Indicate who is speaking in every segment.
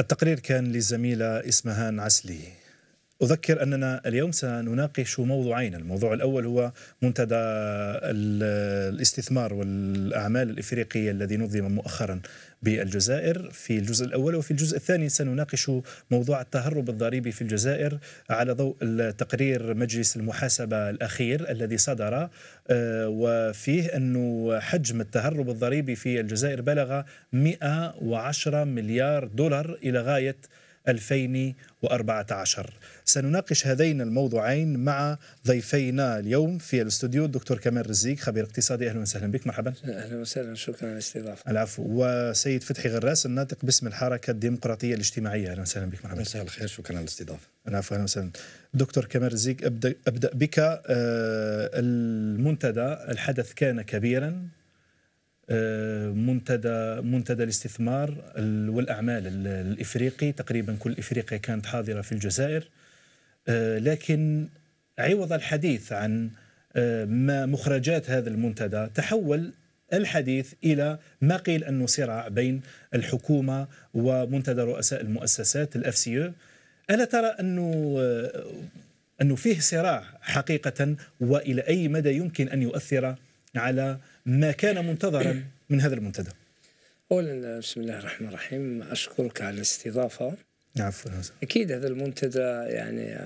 Speaker 1: التقرير كان للزميلة إسمهان عسلي أذكر أننا اليوم سنناقش موضوعين. الموضوع الأول هو منتدى الاستثمار والأعمال الإفريقية الذي نظم مؤخرا بالجزائر. في الجزء الأول وفي الجزء الثاني سنناقش موضوع التهرب الضريبي في الجزائر على ضوء تقرير مجلس المحاسبة الأخير الذي صدر. آه، وفيه أن حجم التهرب الضريبي في الجزائر بلغ 110 مليار دولار إلى غاية 2014 سنناقش هذين الموضوعين مع ضيفينا اليوم في الاستوديو الدكتور كمال رزيق خبير اقتصادي. أهلا وسهلا بك مرحبا.
Speaker 2: أهلا وسهلا شكرا على الاستضافة.
Speaker 1: العفو. وسيد فتحي غراس الناطق باسم الحركة الديمقراطية الاجتماعية. أهلا وسهلا بك
Speaker 3: مرحبا. مساء الخير شكرا على الاستضافة.
Speaker 1: العفو أهلا وسهلا. دكتور كمال رزيق أبدأ أبدأ بك. آه، المنتدى الحدث كان كبيرا. منتدى منتدى الاستثمار والأعمال الإفريقي. تقريبا كل إفريقيا كانت حاضرة في الجزائر. آه، لكن عوض الحديث عن آه، ما مخرجات هذا المنتدى تحول الحديث إلى ما قيل أنه صراع بين الحكومة ومنتدى رؤساء المؤسسات الاف سي ألا ترى أنه أنه فيه صراع حقيقة؟ وإلى أي مدى يمكن أن يؤثر على ما كان منتظرا من هذا المنتدى.
Speaker 2: اولا بسم الله الرحمن الرحيم. أشكرك على الاستضافة.
Speaker 1: عفوا
Speaker 2: أكيد هذا المنتدى يعني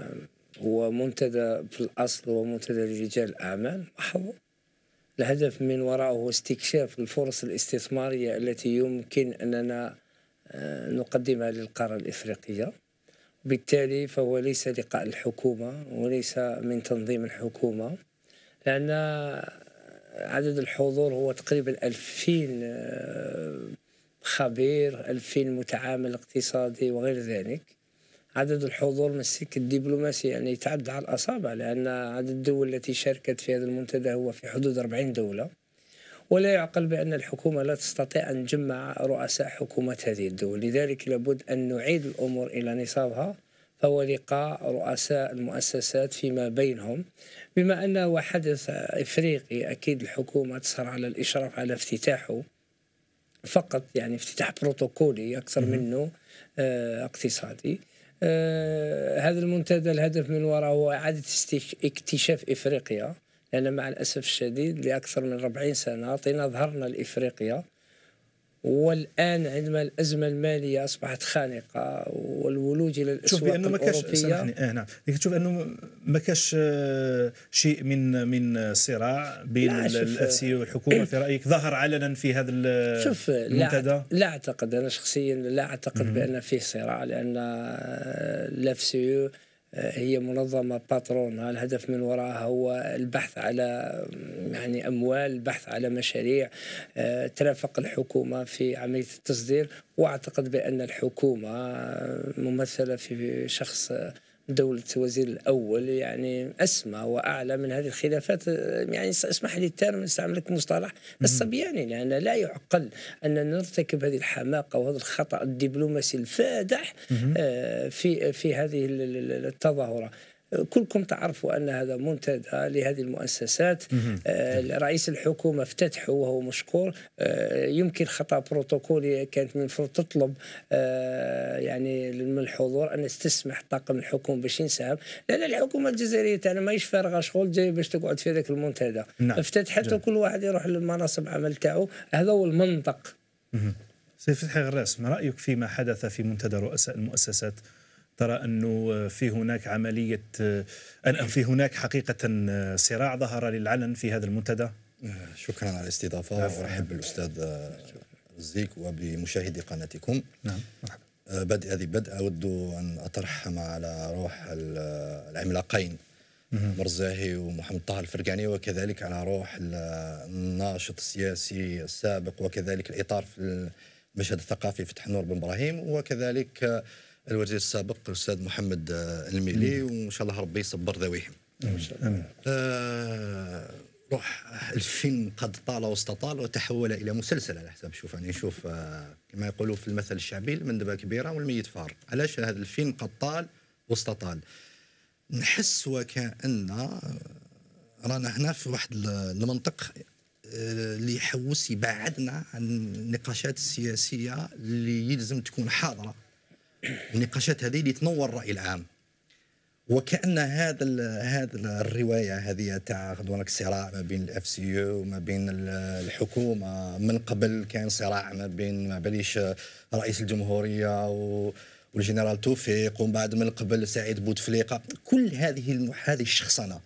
Speaker 2: هو منتدى في الأصل هو منتدى لرجال الأعمال. محض الهدف من وراءه هو استكشاف الفرص الاستثمارية التي يمكن أننا آه، نقدمها للقارة الإفريقية. بالتالي فهو ليس لقاء الحكومة وليس من تنظيم الحكومة لأن عدد الحضور هو تقريبا 2000 آه، خبير 2000 متعامل اقتصادي وغير ذلك. عدد الحضور مسك الدبلوماسي يعني يتعدى على الأصابع لأن عدد الدول التي شاركت في هذا المنتدى هو في حدود 40 دولة. ولا يعقل بأن الحكومة لا تستطيع أن تجمع رؤساء حكومات هذه الدول. لذلك لابد أن نعيد الأمور إلى نصابها. فهو لقاء رؤساء المؤسسات فيما بينهم. بما أنه حدث إفريقي أكيد الحكومة تصر على الإشراف على افتتاحه. فقط يعني افتتاح بروتوكولي أكثر منه آه اقتصادي. آه هذا المنتدى الهدف من وراءه هو إعادة اكتشاف إفريقيا. لأن مع الأسف الشديد لأكثر من 40 سنة أعطينا ظهرنا لإفريقيا. والآن عندما الأزمة المالية أصبحت خانقة والولوج إلى الأسواق شوف بأنه ما كاش سامحني.
Speaker 1: آه نعم. تشوف أنه ما كاش آه، شيء من من صراع بين الأسي والحكومة. في رأيك ظهر علنا في هذا
Speaker 2: شوف المنتدى؟ لا, أعتقد. أنا شخصيا لا أعتقد بأن فيه صراع لأن الافسيو هي منظمة باترون. الهدف من وراءها هو البحث على يعني أموال البحث على مشاريع آه، ترافق الحكومة في عملية التصدير. وأعتقد بأن الحكومة ممثلة في شخص دولة وزير الأول يعني أسمى وأعلى من هذه الخلافات. يعني اسمح لي الترم نستعمل لك مصطلح الصبياني لأن لا يعقل أن نرتكب هذه الحماقة وهذا الخطأ الدبلوماسي الفادح آه، في في هذه التظاهرة. كلكم تعرفوا أن هذا منتدى لهذه المؤسسات. آه رئيس الحكومة افتتحه وهو مشكور. آه يمكن خطأ بروتوكولي كانت من المفروض تطلب آه يعني من الحضور أن تستسمح طاقم الحكومة باش ينسحب. لأن الحكومة الجزائرية تاعنا ماهيش فارغة شغل جاي باش تقعد في ذاك المنتدى. نعم. افتتحت وكل واحد يروح للمناصب عمل تاعو. هذا هو المنطق.
Speaker 1: سيد فتحي غراس ما رأيك فيما حدث في منتدى رؤساء المؤسسات ترى أنه في هناك عملية في هناك حقيقة صراع ظهر للعلن في هذا المنتدى؟
Speaker 3: شكرا على الاستضافة وأرحب بالأستاذ زيك وبمشاهدي قناتكم.
Speaker 1: نعم مرحبا.
Speaker 3: بدء هذه بدء أود أن اترحم على روح العملاقين مرزاهي ومحمد طه الفرقاني وكذلك على روح الناشط السياسي السابق وكذلك الإطار في المشهد الثقافي فتح نور بن إبراهيم وكذلك الوزير السابق الأستاذ محمد الميلي وإن شاء الله ربي يصبر ذويهم. آه روح الفيلم قد طال واستطال وتحول إلى مسلسل على حسب شوف يعني شوف آه كما يقولوا في المثل الشعبي المندبة كبيرة والميت فار. علاش هذا الفيلم قد طال واستطال؟ نحس وكأن آه، رانا هنا في واحد المنطق آه، اللي يحوس يبعدنا عن النقاشات السياسية اللي يلزم تكون حاضرة. النقاشات هذه اللي تنور الرأي العام. وكأن هذا هذا الرواية هذه تاع غدوة الصراع ما بين ال FCE وما بين ال- الحكومة. من قبل كان صراع ما بين ما بين رئيس الجمهورية و والجنرال توفيق ومن بعد من قبل سعيد بوتفليقة. كل هذه هذه الشخصنة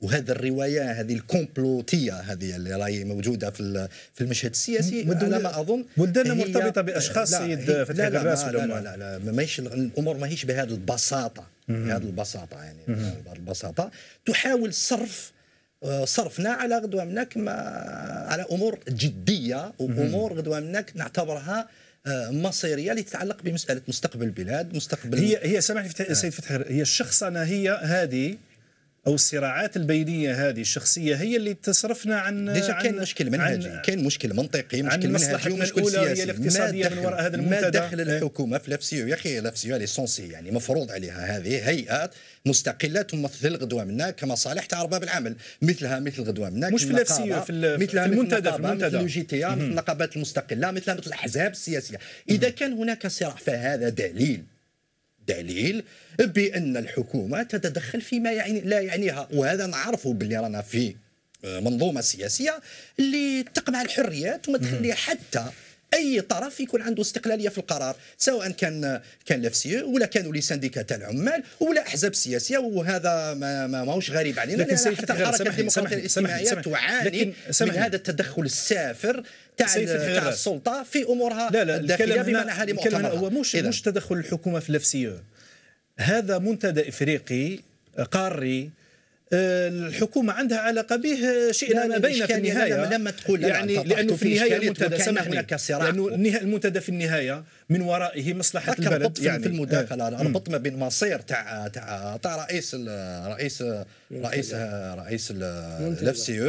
Speaker 3: وهذا الرواية هذه الكومبلوتية هذه اللي راهي موجودة في في المشهد السياسي على ما أظن
Speaker 1: بلداننا مرتبطة بأشخاص
Speaker 3: لا،
Speaker 1: سيد فتحي
Speaker 3: لا لا
Speaker 1: الراس
Speaker 3: لا. لا لا ما ماهيش الأمور ماهيش بهذه البساطة بهذه البساطة يعني بهذه البساطة. تحاول صرف آه، صرفنا على غدوة منك ما على أمور جدية وأمور غدوة منك نعتبرها آه، مصيرية اللي تتعلق بمسألة مستقبل البلاد مستقبل
Speaker 1: هي هي سامحني فتح- سيد فتحي هي الشخصنه هي هذه أو الصراعات البينية هذه الشخصية هي اللي تصرفنا عن
Speaker 3: ديجا
Speaker 1: عن-
Speaker 3: كاين مشكل منهجي كاين مشكل منطقي مشكل منهجي ومشكل سياسي
Speaker 1: الاقتصادية
Speaker 3: ما
Speaker 1: من وراء هذا
Speaker 3: ما
Speaker 1: المنتدى.
Speaker 3: دخل
Speaker 1: إيه.
Speaker 3: الحكومة في لافسيو يا أخي لافسيو لي سونسي يعني مفروض عليها هذه هيئات مستقلة تمثل غدوه منا كمصالح تاع أرباب العمل مثلها مثل غدوه منا
Speaker 1: مش في الأفسيو، في
Speaker 3: مثلها
Speaker 1: في المنتدى، في المنتدى.
Speaker 3: مثل الجي تي مثل النقابات المستقلة مثلها مثل الأحزاب السياسية إذا كان هناك صراع فهذا دليل دليل بأن الحكومة تتدخل فيما يعني لا يعنيها وهذا نعرفه باللي رانا في منظومة سياسية اللي تقمع الحريات وما تخلي حتى أي طرف يكون عنده استقلالية في القرار سواء كان كان لافسيو ولا كانوا لي سنديكا تاع العمال ولا أحزاب سياسية وهذا ما ما ماهوش غريب علينا
Speaker 1: لكن
Speaker 3: حتى الحركه الديمقراطية
Speaker 1: الاجتماعية.
Speaker 3: تعاني من. هذا التدخل السافر تاع. السلطة في أمورها
Speaker 1: لا لا الداخلية هنا
Speaker 3: لمؤتمرها
Speaker 1: هو مش
Speaker 3: إذن.
Speaker 1: مش تدخل الحكومة في النفسيه هذا منتدى إفريقي قاري آه، الحكومة عندها علاقة به شئنا
Speaker 3: لا،
Speaker 1: ما بين في النهاية
Speaker 3: لما- تقول
Speaker 1: يعني
Speaker 3: لأنه
Speaker 1: في
Speaker 3: النهاية
Speaker 1: المنتدى سامحني
Speaker 3: صراع.
Speaker 1: لأنه المنتدى في النهاية من ورائه
Speaker 3: مصلحة
Speaker 1: البلد يعني
Speaker 3: في المداخلة
Speaker 1: آه.
Speaker 3: أنا ربط ما بين مصير تاع تاع تاع رئيس ال- رئيس رئيس رئيس لافسيو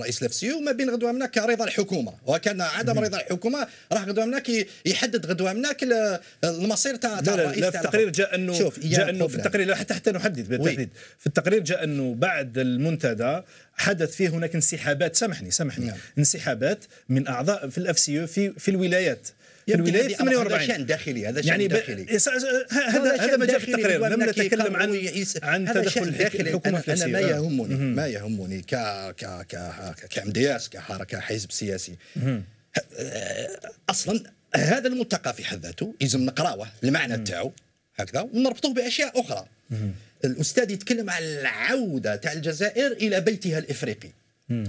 Speaker 3: رئيس لافسيو وما بين غدوة منك رضا الحكومة. وكان عدم رضا الحكومة راح غدوة منك ي- يحدد غدوة منك ال- المصير تاع تاع الرئيس
Speaker 1: لا في التقرير. جاء انه جاء إنه في. التقرير حتى حتى نحدد بالتحديد في التقرير جاء إنه بعد المنتدى حدث فيه هناك انسحابات سامحني سامحني.
Speaker 3: نعم.
Speaker 1: انسحابات من أعضاء في ال FCE في الولايات. الولايات
Speaker 3: هذه أمر- هذا
Speaker 1: 48
Speaker 3: شأن داخلي هذا شأن
Speaker 1: يعني.
Speaker 3: داخلي.
Speaker 1: س- هذا هذا ما جاء في التقرير. لم نتكلم عن عن تدخل
Speaker 3: الحكومة
Speaker 1: في
Speaker 3: أنا ما. يهمني ما يهمني ك ك ك ك MDS كحركة حزب سياسي. أصلا هذا الملتقى في حد ذاته لازم نقراوه المعنى تاعو هكذا ونربطوه بأشياء أخرى. الأستاذ يتكلم عن العودة تاع الجزائر إلى بيتها الإفريقي.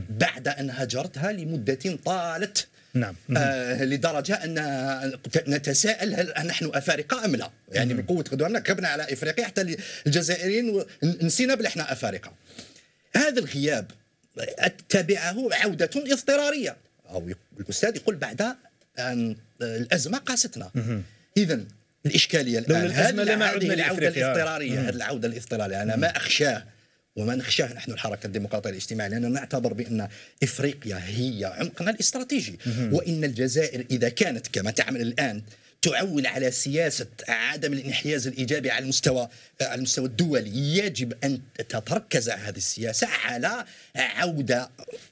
Speaker 3: بعد أن هجرتها لمدة طالت
Speaker 1: نعم
Speaker 3: آه لدرجة أن نتساءل هل نحن أفارقة أم لا؟ يعني بقوه قدرنا كبنا على إفريقيا حتى الجزائريين نسينا بلي إحنا أفارقة. هذا الغياب تبعه عودة اضطرارية أو الأستاذ يقول بعد أن الأزمة قاستنا. اذا الإشكالية
Speaker 1: الآن
Speaker 3: هذه
Speaker 1: العودة.
Speaker 3: الاضطرارية هذه العودة الاضطرارية أنا ما أخشاه وما نخشاه نحن الحركة الديمقراطية الاجتماعية لأننا نعتبر بأن إفريقيا هي عمقنا الاستراتيجي. وإن الجزائر إذا كانت كما تعمل الآن تعول على سياسة عدم الانحياز الإيجابي على المستوى على المستوى الدولي يجب أن تتركز هذه السياسة على عودة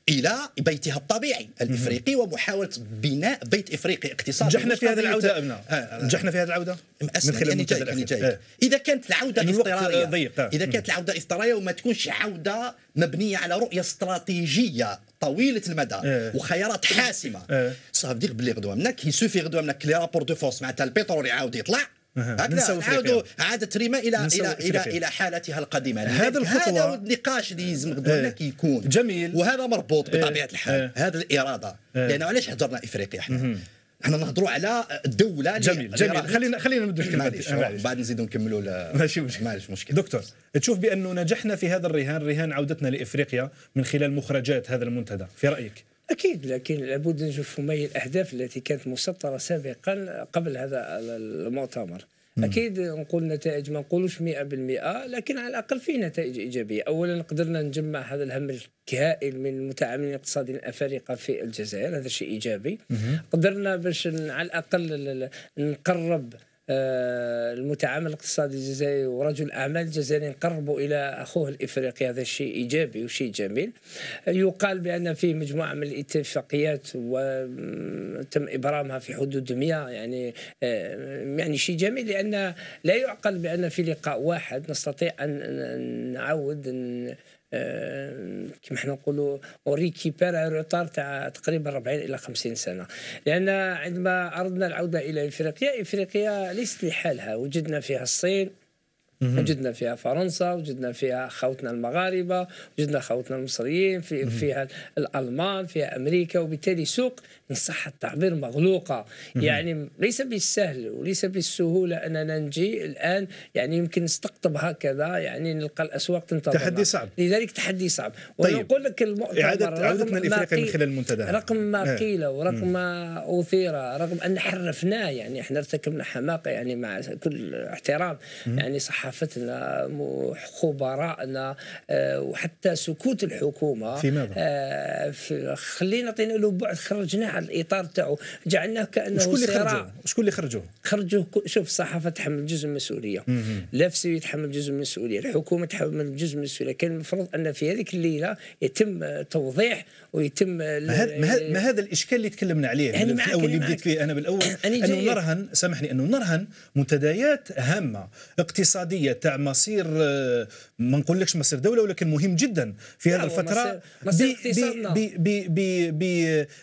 Speaker 3: إلى بيتها الطبيعي الإفريقي ومحاولة بناء بيت إفريقي اقتصادي
Speaker 1: نجحنا في هذه. العودة ابناء
Speaker 3: آه،
Speaker 1: نجحنا في هذه العودة من خلال
Speaker 3: يعني جايك يعني. جايك
Speaker 1: آه.
Speaker 3: إذا كانت
Speaker 1: العودة الوقت
Speaker 3: اضطراريه
Speaker 1: آه.
Speaker 3: إذا كانت العودة اضطراريه وما تكونش عودة مبنية على رؤية استراتيجية طويلة المدى
Speaker 1: آه.
Speaker 3: وخيارات حاسمة
Speaker 1: آه.
Speaker 3: صافي بلي غدوة منك يسوفي غدوة منك لي رابور دو فورس معناتها البترول يعاود يطلع. هكذا نعاودوا. عادت ريما إلى إلى
Speaker 1: إلى.
Speaker 3: إلى حالتها القديمة
Speaker 1: هذا
Speaker 3: لذلك
Speaker 1: الخطوة-
Speaker 3: هذا النقاش اللي يلزم غدوة
Speaker 1: آه.
Speaker 3: منك يكون
Speaker 1: جميل.
Speaker 3: وهذا مربوط بطبيعة
Speaker 1: آه.
Speaker 3: الحال. هذا
Speaker 1: الإرادة.
Speaker 3: لأنه علاش هجرنا إفريقيا إحنا إحنا نهضروا على الدولة اللي-
Speaker 1: جميل
Speaker 3: اللي
Speaker 1: جميل خلينا خلينا نبدو الكلمة
Speaker 3: معليش. بعد نزيدوا نكملوا
Speaker 1: ماشي مشكل.
Speaker 3: معليش مشكل
Speaker 1: دكتور تشوف بأنه نجحنا في هذا الرهان رهان عودتنا لإفريقيا من خلال مخرجات هذا المنتدى في رأيك
Speaker 2: أكيد لكن لابد نشوف ما هي الأهداف التي كانت مسطرة سابقا قبل هذا المؤتمر أكيد نقول نتائج ما نقولوش 100% لكن على الأقل في نتائج إيجابية. اولا قدرنا نجمع هذا الهم الكائن من المتعاملين الاقتصاديين الافارقه في الجزائر هذا شيء إيجابي. قدرنا باش على الأقل نقرب المتعامل الاقتصادي الجزائري ورجل أعمال جزائري قربوا إلى أخوه الإفريقي. هذا شيء إيجابي وشيء جميل. يقال بأن فيه مجموعة من الاتفاقيات وتم إبرامها في حدود 100 يعني آه، يعني شيء جميل لأن لا يعقل بأن في لقاء واحد نستطيع أن نعود آه، كما حنا نقولوا récupérer retard تاع تقريبا 40 إلى 50 سنة. لأن عندما أردنا العودة إلى إفريقيا إفريقيا ليست لحالها. وجدنا فيها الصين وجدنا فيها فرنسا وجدنا فيها خوتنا المغاربة وجدنا خوتنا المصريين في فيها الألمان فيها أمريكا وبالتالي سوق إن صح التعبير مغلوقة. يعني ليس بالسهل وليس بالسهولة أننا نجي الآن يعني يمكن نستقطب هكذا يعني نلقى الأسواق تنتظر
Speaker 1: تحدي صعب.
Speaker 2: لذلك تحدي صعب.
Speaker 1: طيب.
Speaker 2: ونقول لك المؤتمر
Speaker 1: اعاده عودتنا لافريقيا من خلال المنتدى.
Speaker 2: رغم ما إيه. قيل ورغم ما أثير رغم أن حرفناه يعني إحنا ارتكبنا حماقة يعني مع كل احترام يعني صحافتنا خبراءنا آه، وحتى سكوت الحكومة
Speaker 1: في ماذا؟ آه،
Speaker 2: خلينا نعطينا له بعد خرجناه على الإطار تاعو. جعلناه كأنه
Speaker 1: شكون اللي خرجوا؟ شكون اللي خرجوا؟
Speaker 2: خرجوا شوف الصحافه تحمل جزء من المسؤوليه لافسي يتحمل جزء من المسؤوليه الحكومة تحمل جزء من المسؤوليه كان المفروض أن في هذيك الليلة يتم توضيح ويتم
Speaker 1: ما هذا ما هذا الإشكال اللي تكلمنا عليه يعني في الأول اللي بديت فيه أنا بالأول. أنه نرهن سامحني أنه نرهن منتديات هامة اقتصادية تاع مصير آه، ما نقولكش مصير دولة ولكن مهم جدا في هذه الفترة
Speaker 2: مصير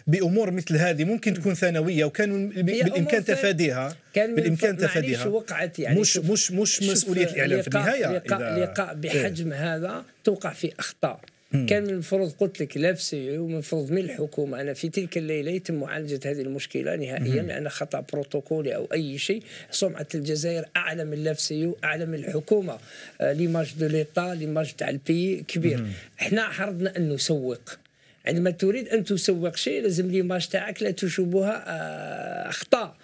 Speaker 1: بأمور مثل هذه ممكن تكون ثانوية وكان بالإمكان تفاديها.
Speaker 2: كان
Speaker 1: بالإمكان تفاديها.
Speaker 2: وقعت يعني
Speaker 1: مش مش مش مسؤولية الإعلام في النهاية
Speaker 2: لقاء, لقاء بحجم إيه؟ هذا توقع في أخطاء. كان من المفروض قلت لك نفسي ومن المفروض من الحكومة. أنا في تلك الليلة يتم معالجة هذه المشكلة نهائيا لأن خطأ بروتوكولي أو أي شيء. سمعة الجزائر أعلى من نفسي اعلى من الحكومة. آه l'image de l'État l'image تاع ال pays كبير إحنا حرضنا أن نسوق. عندما تريد أن تسوق شيء لازم l'image تاعك لا تشوبها آه أخطاء.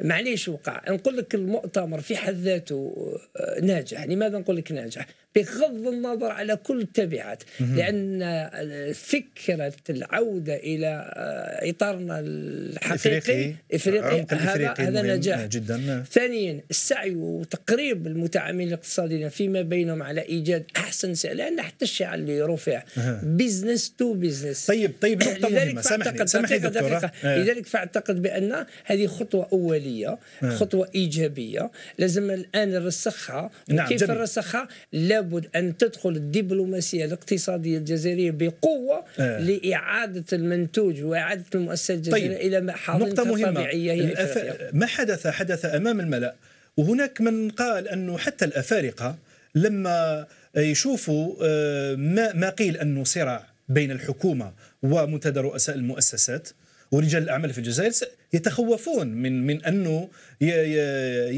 Speaker 2: معليش وقع. نقول لك المؤتمر في حد ذاته آه، ناجح. لماذا نقول لك ناجح؟ بغض النظر على كل التبعات. لأن فكرة العودة إلى آه، إطارنا الحقيقي
Speaker 1: إفريقي.
Speaker 2: هذا هذا نجاح.
Speaker 1: جدا.
Speaker 2: ثانيا السعي وتقريب المتعاملين الاقتصاديين فيما بينهم على إيجاد أحسن سعر لأن حتى الشعار اللي رفع business to business
Speaker 1: طيب طيب نقطة مهمة. سامحني سامحني دكتورة.
Speaker 2: آه. لذلك فأعتقد بأن هذه خطوة أولية آه. خطوة إيجابية. لازم الآن نرسخها
Speaker 1: نعم
Speaker 2: وكيف نرسخها لا لابد أن تدخل الدبلوماسية الاقتصادية الجزائرية بقوة آه. لإعادة المنتوج وإعادة المؤسسات الجزائرية طيب. إلى
Speaker 1: نقطة مهمة. طبيعية هي الأف... ما حدث؟ حدث أمام الملأ. وهناك من قال أنه حتى الأفارقة لما يشوفوا آه، ما ما قيل أنه صراع بين الحكومة ومنتدى رؤساء المؤسسات ورجال الأعمال في الجزائر يتخوفون من من أنه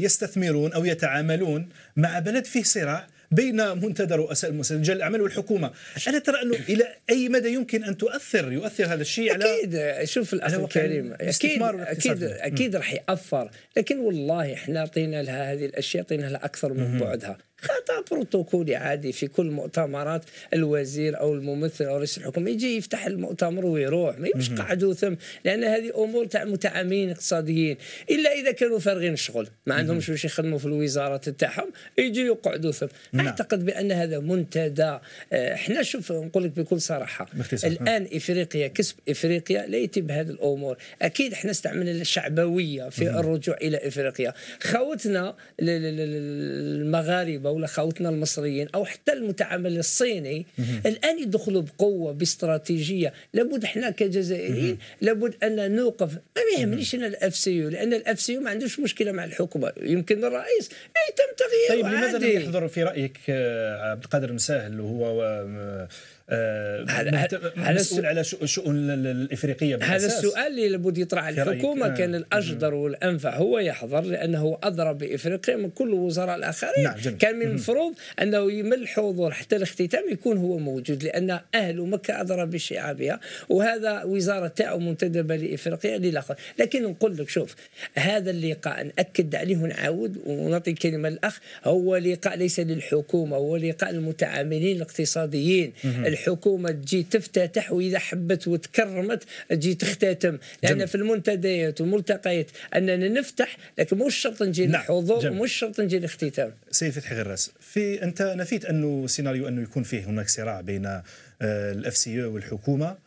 Speaker 1: يستثمرون أو يتعاملون مع بلد فيه صراع بين منتدى رؤساء المؤسسات رجال الأعمال والحكومة. أنا ترى أنه إلى أي مدى يمكن أن تؤثر يؤثر هذا الشيء
Speaker 2: على أكيد شوف الأخ الكريم أكيد أكيد أكيد راح يأثر لكن والله إحنا أعطينا لها هذه الأشياء أعطينا لها أكثر من بعدها. خطأ بروتوكولي عادي في كل مؤتمرات الوزير أو الممثل أو رئيس الحكومة يجي يفتح المؤتمر ويروح ما يمش قعدوا ثم لأن هذه أمور تاع متعاملين اقتصاديين. إلا إذا كانوا فارغين الشغل ما عندهمش باش يخدموا في الوزارات تاعهم يجي يقعدوا ثم نعم. أعتقد بأن هذا منتدى. آه، إحنا شوف نقول لك بكل صراحة الآن إفريقيا كسب إفريقيا لا يتم بهذه الأمور. أكيد إحنا استعملنا الشعبوية في الرجوع إلى إفريقيا. خوتنا المغاربة ولا خوتنا المصريين أو حتى المتعامل الصيني الآن يدخلوا بقوة باستراتيجية. لابد إحنا كجزائريين لابد أن نوقف. ما يهمنيش أنا ال FCE لأن ال FCE ما عندوش مشكلة مع الحكومة. يمكن الرئيس يتم تغييره
Speaker 1: طيب لماذا لم يحضر في رأيك آه، عبد القادر مساهل وهو آه، هذا مسؤول على الشؤون الإفريقية
Speaker 2: بالأساس. هذا السؤال اللي لابد يطرح الحكومة كان الأجدر والأنفع. هو يحضر لأنه ادرى بإفريقيا من كل الوزراء الآخرين.
Speaker 1: نعم
Speaker 2: كان من المفروض أنه من الحضور حتى الاختتام يكون هو موجود لأن أهل مكة ادرى بشعابها وهذا وزارة تاعو منتدبة لإفريقيا للأخر. لكن نقول لك شوف هذا اللقاء نأكد عليه ونعاود ونعطي الكلمة للأخ هو لقاء ليس للحكومة هو لقاء المتعاملين الاقتصاديين. الحكومة تجي تفتتح واذا حبت وتكرمت تجي تختتم لأن جميل. في المنتديات والملتقيات أننا نفتح لكن مش شرط نجي نعم. الحضور ومش شرط نجي الاختتام
Speaker 1: سيد فتحي غراس في أنت نفيت أنه سيناريو أنه يكون فيه هناك صراع بين ال FCE والحكومة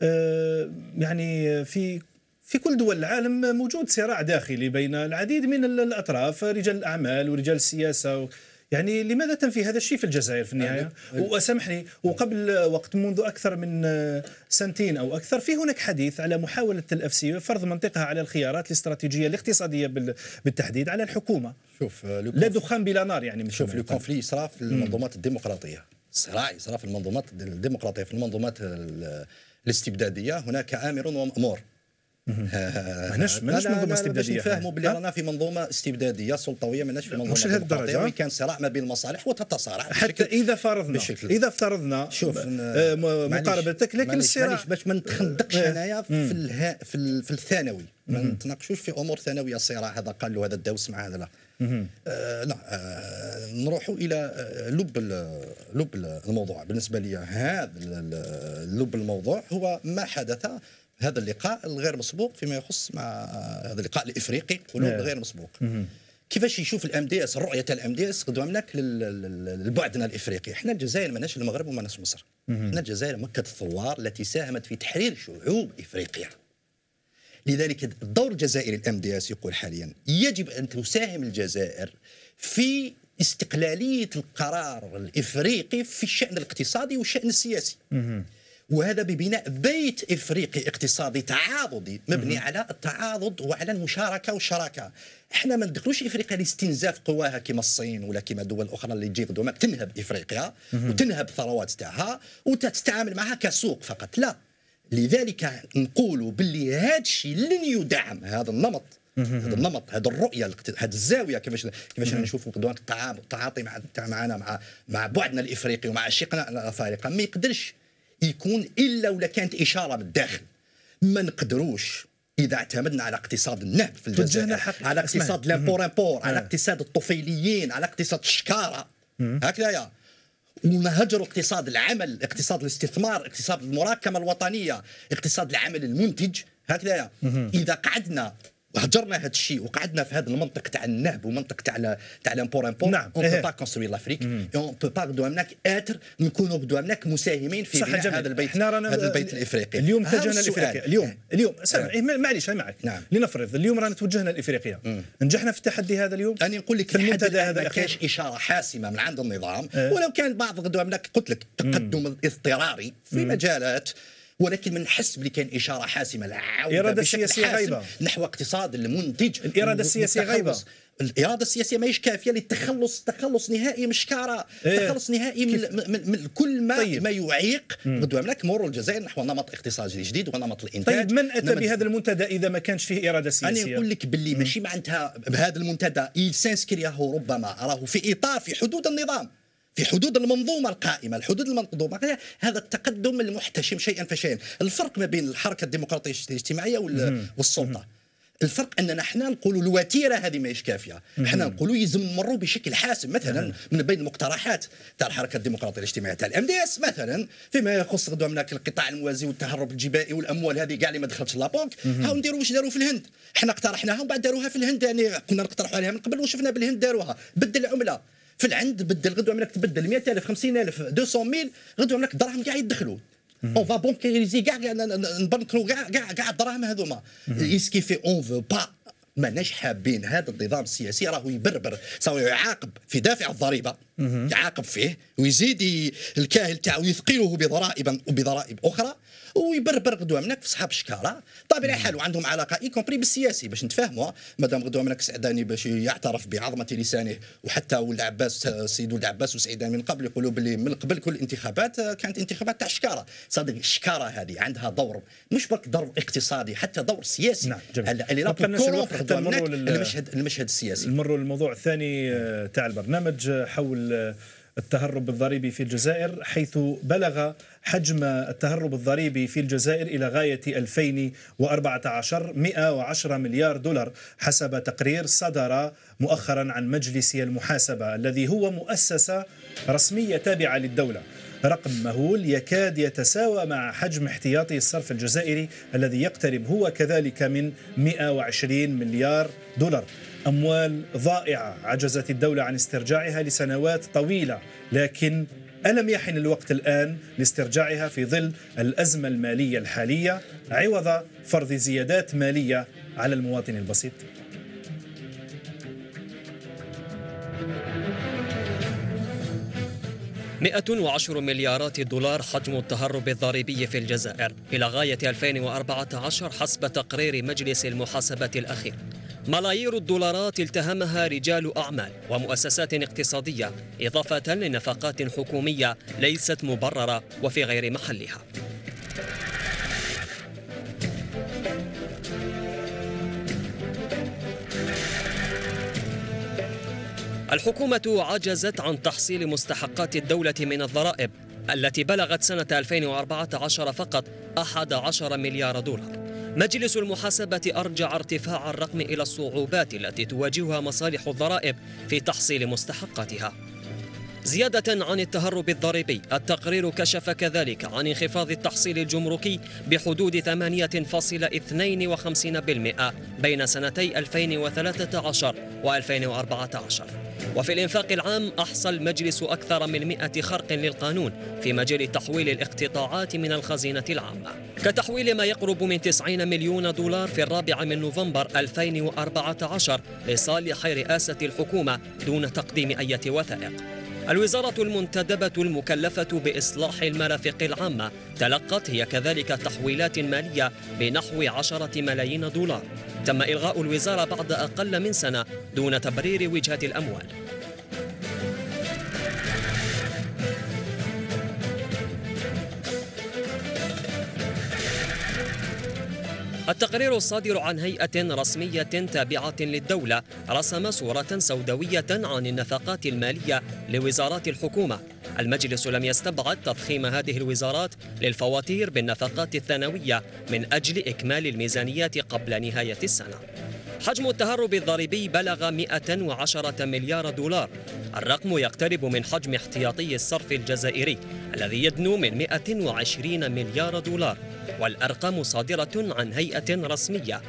Speaker 1: آه، يعني في في كل دول العالم موجود صراع داخلي بين العديد من الأطراف رجال الأعمال ورجال السياسة يعني لماذا تنفي هذا الشيء في الجزائر في النهاية؟ وسامحني وقبل وقت منذ أكثر من سنتين أو أكثر في هناك حديث على محاولة ال FCE فرض منطقها على الخيارات الاستراتيجية الاقتصادية بالتحديد على الحكومة. شوف لا دخان بلا نار يعني
Speaker 3: شوف le conflit يصرى في المنظومات الديمقراطية. الصراع يصرى في المنظومات الديمقراطية في المنظومات الاستبدادية هناك آمر ومأمور
Speaker 1: ماناش ماناش منظومة استبدادية
Speaker 3: نفهموا بلي رانا في منظومة استبدادية سلطوية ماناش في منظومة مش لهذه الدرجة كان صراع ما بين المصالح وتتصارع
Speaker 1: حتى إذا فرضنا بشكل إذا افترضنا شوف آه، مقاربتك لكن الصراع
Speaker 3: باش ما نتخندقش آه. انايا في الها في, في الثانوي. ما نتناقشوش في أمور ثانوية الصراع هذا قال له هذا داوس مع هذا لا. آه لا آه نروحوا إلى آه، لب لب الموضوع. بالنسبة لي هذا لب الموضوع هو ما حدث هذا اللقاء الغير مسبوق فيما يخص مع هذا اللقاء الإفريقي ولو نعم. الغير مسبوق. كيفاش يشوف ال MDS الرؤيه تاع ال MDS؟ قدوم لك لبعدنا الإفريقي. إحنا الجزائر ماناش المغرب وماناش مصر. إحنا الجزائر مكة الثوار التي ساهمت في تحرير شعوب إفريقيا. لذلك الدور الجزائري الام دي إس يقول حاليا يجب أن تساهم الجزائر في استقلالية القرار الإفريقي في الشأن الاقتصادي والشأن السياسي. وهذا ببناء بيت إفريقي اقتصادي تعاضدي مبني على التعاضد وعلى المشاركة والشراكة. إحنا ما ندخلوش إفريقيا لاستنزاف قواها كما الصين ولا كما دول أخرى اللي تجي غدوة تنهب إفريقيا وتنهب الثروات تاعها وتتعامل معها كسوق فقط لا. لذلك نقول باللي هذا الشيء لن يدعم هذا النمط. هذا النمط هذه الرؤية هذه الزاوية كيفاش كيفاش نشوفوا التعاطي مع معنا مع مع بعدنا الإفريقي ومع أشقائنا الأفارقة. ما يقدرش يكون إلا ولا كانت إشارة من الداخل. ما نقدروش إذا اعتمدنا على اقتصاد النهب في الجزائر على اقتصاد l'import-import على اقتصاد الطفيليين على اقتصاد الشكارة. هكذايا. ونهجروا اقتصاد العمل اقتصاد الاستثمار اقتصاد المراكمة الوطنية اقتصاد العمل المنتج. هكذايا. إذا قعدنا هجرنا هذا الشيء وقعدنا في هذا المنطق تاع النهب ومنطق تاع تاع l'import-import.
Speaker 1: نعم.
Speaker 3: on peut pas construire l'Afrique on peut pas غدو هناك être نكونوا غدو هناك مساهمين في بناء هذا البيت إحنا رانا هذا البيت الإفريقي.
Speaker 1: اليوم اتجهنا لافريقيا اليوم اليوم سامع معليش معك. نعم. لنفرض اليوم رانا توجهنا لافريقيا نجحنا في التحدي هذا اليوم؟
Speaker 3: أنا نقول لك في المنتدى هذا ما كانش إشارة حاسمة من عند النظام. ولو كان بعض قلت لك تقدم الاضطراري في مجالات ولكن من حسب اللي كان إشارة
Speaker 1: حاسمة الاراده السياسيه غايبة.
Speaker 3: نحو اقتصاد المنتج.
Speaker 1: الإرادة السياسية غايبة.
Speaker 3: الإرادة السياسية ماهيش كافية للتخلص تخلص نهائي من الشكاره إيه؟ تخلص نهائي من, من, من كل ما طيب. ما يعيق. غدوة لك مرور الجزائر نحو نمط اقتصادي جديد ونمط الإنتاج.
Speaker 1: طيب من أتى بهذا المنتدى إذا ما كانش فيه إرادة سياسية؟
Speaker 3: أنا نقول لك باللي ماشي معناتها بهذا المنتدى يسانسكرياه ربما راه في إطار في حدود النظام. في حدود المنظومة القائمة الحدود المنظومة. هذا التقدم المحتشم شيئا فشيئا. الفرق ما بين الحركة الديمقراطية الاجتماعية والسلطة. الفرق أننا إحنا نقولوا الوتيرة هذه ماهيش كافية. إحنا نقولوا يلزم نمروا بشكل حاسم. مثلا من بين المقترحات تاع الحركة الديمقراطية الاجتماعية تاع ال MDS مثلا فيما يخص غدوة من القطاع الموازي والتهرب الجبائي والأموال هذه كاع اللي ما دخلتش la banque هاو نديروا واش داروا في الهند؟ إحنا اقترحناها ومن بعد داروها في الهند. يعني كنا نقترحوا عليها من قبل وشفنا بالهند داروها. بدل العملة. في الهند بدل غدوة منك تبدل 100000 50000 200000 غدوة منك الدراهم كاع يدخلوا on va bancariser كاع نبنكروا كاع كاع كاع الدراهم هذوما. est-ce que في on veut pas ماناش حابين هذا النظام السياسي راهو يبربر سواء يعاقب في دافع الضريبة. يعاقب فيه ويزيد الكاهل تاعو يثقله بضرائب وبضرائب أخرى. ويبربر غدوة منك في صحاب شكارة. طبيعي الحال وعندهم علاقة y compris بالسياسي باش نتفاهموا. مادام غدوة منك سعداني باش يعترف بعظمة لسانه وحتى ولد عباس السيد ولد عباس وسعيداني من قبل يقولوا باللي من قبل كل الانتخابات كانت انتخابات تاع شكارة. صادق الشكاره هذه عندها دور مش برك دور اقتصادي حتى دور سياسي.
Speaker 1: نعم اللي
Speaker 3: ننتقدوا المشهد المشهد السياسي.
Speaker 1: نمروا للموضوع الثاني آه، تاع البرنامج حول آه، التهرب الضريبي في الجزائر حيث بلغ حجم التهرب الضريبي في الجزائر إلى غاية 2014 110 مليار دولار حسب تقرير صدر مؤخرا عن مجلس المحاسبة الذي هو مؤسسة رسمية تابعة للدولة. رقم مهول يكاد يتساوى مع حجم احتياطي الصرف الجزائري الذي يقترب هو كذلك من 120 مليار دولار. أموال ضائعة عجزت الدولة عن استرجاعها لسنوات طويلة لكن ألم يحن الوقت الآن لاسترجاعها في ظل الأزمة المالية الحالية؟ عوض فرض زيادات مالية على المواطن البسيط.
Speaker 4: 110 مليارات دولار حجم التهرب الضريبي في الجزائر إلى غاية 2014 حسب تقرير مجلس المحاسبة الأخير. ملايير الدولارات التهمها رجال أعمال ومؤسسات اقتصادية إضافة لنفقات حكومية ليست مبررة وفي غير محلها. الحكومة عجزت عن تحصيل مستحقات الدولة من الضرائب التي بلغت سنة 2014 فقط 11 مليار دولار. مجلس المحاسبة أرجع ارتفاع الرقم إلى الصعوبات التي تواجهها مصالح الضرائب في تحصيل مستحقاتها. زيادة عن التهرب الضريبي. التقرير كشف كذلك عن انخفاض التحصيل الجمركي بحدود 8.52% بين سنتي 2013 و2014 وفي الإنفاق العام أحصى المجلس أكثر من 100 خرق للقانون في مجال تحويل الاقتطاعات من الخزينة العامة. كتحويل ما يقرب من 90 مليون دولار في الرابع من نوفمبر 2014 لصالح رئاسة الحكومة دون تقديم أي وثائق. الوزارة المنتدبة المكلفة بإصلاح المرافق العامة تلقت هي كذلك تحويلات مالية بنحو عشرة ملايين دولار. تم إلغاء الوزارة بعد أقل من سنة دون تبرير وجهة الأموال. التقرير الصادر عن هيئة رسمية تابعة للدولة رسم صورة سوداوية عن النفقات المالية لوزارات الحكومة. المجلس لم يستبعد تضخيم هذه الوزارات للفواتير بالنفقات الثانوية من أجل إكمال الميزانيات قبل نهاية السنة. حجم التهرب الضريبي بلغ 110 مليار دولار. الرقم يقترب من حجم احتياطي الصرف الجزائري الذي يدنو من 120 مليار دولار. والأرقام صادرة عن هيئة رسمية.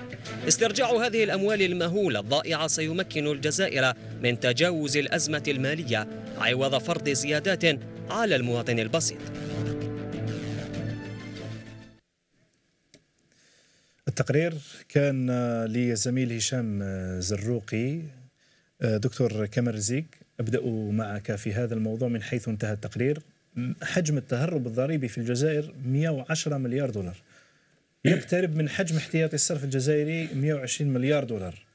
Speaker 4: استرجاع هذه الأموال المهولة الضائعة سيمكن الجزائر من تجاوز الأزمة المالية عوض فرض زيادات على المواطن البسيط.
Speaker 1: التقرير كان لزميل هشام زروقي. دكتور كمرزيق أبدأ معك في هذا الموضوع من حيث انتهى التقرير. حجم التهرب الضريبي في الجزائر 110 مليار دولار. يقترب من حجم احتياطي الصرف الجزائري 120 مليار دولار.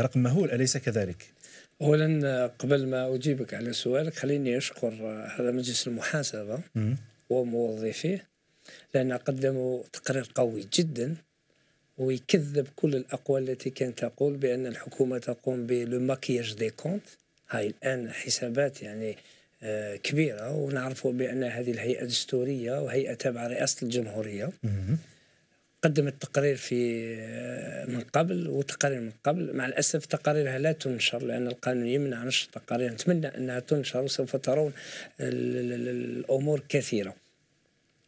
Speaker 1: رقم مهول أليس كذلك؟
Speaker 2: اولا قبل ما أجيبك على سؤالك خليني أشكر هذا مجلس المحاسبة وموظفيه لأن قدموا تقرير قوي جدا ويكذب كل الأقوال التي كانت تقول بأن الحكومة تقوم بلوماكياج دي كونت هاي الآن حسابات يعني آه، كبيرة ونعرفوا بأن هذه الهيئة دستورية وهيئة تابعة رئاسه الجمهورية. قدمت تقرير في آه، من قبل وتقارير من قبل. مع الأسف تقاريرها لا تنشر لأن القانون يمنع نشر تقارير. نتمنى أنها تنشر وسوف ترون الأمور كثيرة.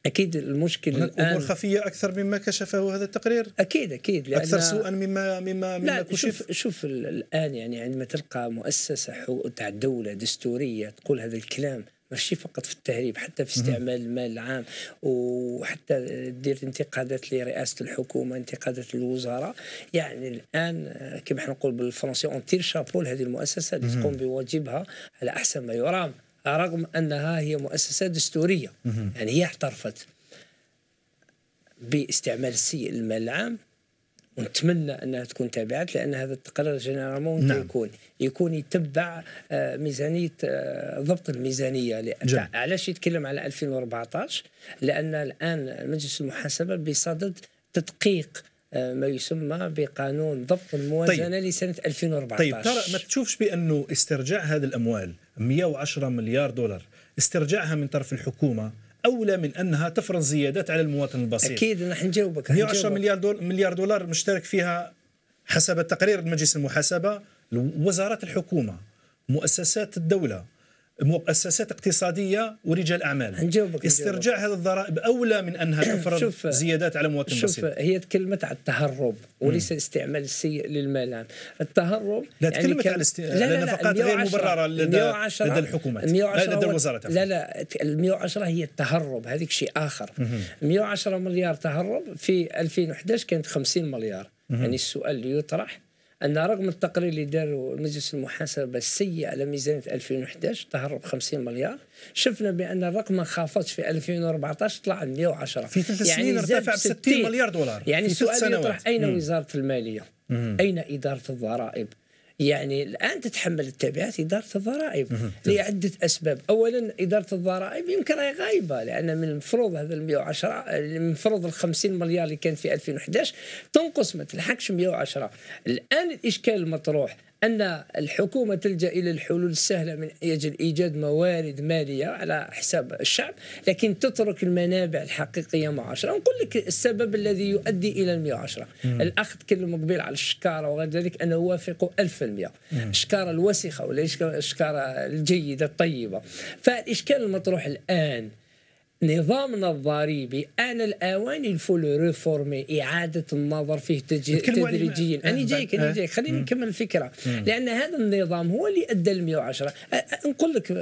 Speaker 2: أكيد المشكل
Speaker 1: هناك الان امور خفية أكثر مما كشفه هذا التقرير؟
Speaker 2: أكيد أكيد
Speaker 1: لأن أكثر سوءا مما مما مما لا كشف؟
Speaker 2: شوف شوف الآن يعني عندما تلقى مؤسسة تاع دوله دستورية تقول هذا الكلام ماشي فقط في التهريب حتى في استعمال المال العام وحتى دير انتقادات لرئاسة الحكومة انتقادات للوزراء. يعني الآن كما نقول بالفرنسي on tire chapeau لهذه المؤسسة اللي تقوم بواجبها على أحسن ما يرام. رغم أنها هي مؤسسة دستورية. يعني هي اعترفت باستعمال السيء المال العام ونتمنى أنها تكون تابعات لأن هذا التقرير généralement نعم. يكون يكون يتبع آه، ميزانية آه، ضبط الميزانية علاش يتكلم على 2014 لأن الآن مجلس المحاسبة بصدد تدقيق آه، ما يسمى بقانون ضبط الموازنة طيب. لسنة 2014
Speaker 1: طيب ترى ما تشوفش بأنه استرجاع هذه الأموال 110 مليار دولار. استرجاعها من طرف الحكومة أولى من أنها تفرض زيادات على المواطن البسيط.
Speaker 2: أكيد نحن نجاوبك
Speaker 1: 110 مليار دولار مليار دولار مشترك فيها حسب تقرير مجلس المحاسبة وزارات الحكومة مؤسسات الدولة. مؤسسات اقتصادية ورجال أعمال.
Speaker 2: نجاوبك
Speaker 1: استرجاع هذه الضرائب أولى من أنها تفرض زيادات على مواطن
Speaker 2: شوف
Speaker 1: بسيط.
Speaker 2: هي تكلمت على التهرب وليس الاستعمال السيء للمال. التهرب
Speaker 1: لا يعني تكلمت على, الاست... لا لا نفقات غير مبررة لدى, لدى الحكومات
Speaker 2: لدى
Speaker 1: الوزارات
Speaker 2: لا لا ال 110 هي التهرب هذيك شيء آخر. 110 مليار تهرب في 2011 كانت 50 مليار. يعني السؤال اللي يطرح أن رغم التقرير اللي داروا مجلس المحاسبة السيء على ميزانية 2011 تهرب 50 مليار شفنا بأن الرقم ما خافضش في 2014 طلع 110
Speaker 1: في ثلاث يعني سنين ارتفع ب 60 مليار دولار
Speaker 2: يعني السؤال يطرح أين مم. وزارة المالية؟ مم. أين إدارة الضرائب؟ يعني الآن تتحمل التبعات إدارة الضرائب لعدة أسباب، اولا إدارة الضرائب يمكن راهي غايبة لأن من المفروض هذا ال 110 من المفروض ال 50 مليار اللي كان في 2011 تنقص ما تلحقش 110 الآن الإشكال المطروح أن الحكومة تلجأ إلى الحلول السهلة من أجل إيجاد موارد مالية على حساب الشعب لكن تترك المنابع الحقيقية معاشرة. نقول لك السبب الذي يؤدي إلى المئة وعشرة الأخ تكلم قبيل على الشكارة وغير ذلك أنا أوافق ألف في المئة الشكارة الوسخة ولا الشكارة الجيدة الطيبة. فالإشكال المطروح الآن نظامنا الضريبي آن الأوان الفول ريفورمي إعادة النظر فيه تدريجيا. أنا جايك أنا جايك. خليني نكمل الفكرة. لأن هذا النظام هو اللي أدى ال 110 نقول لك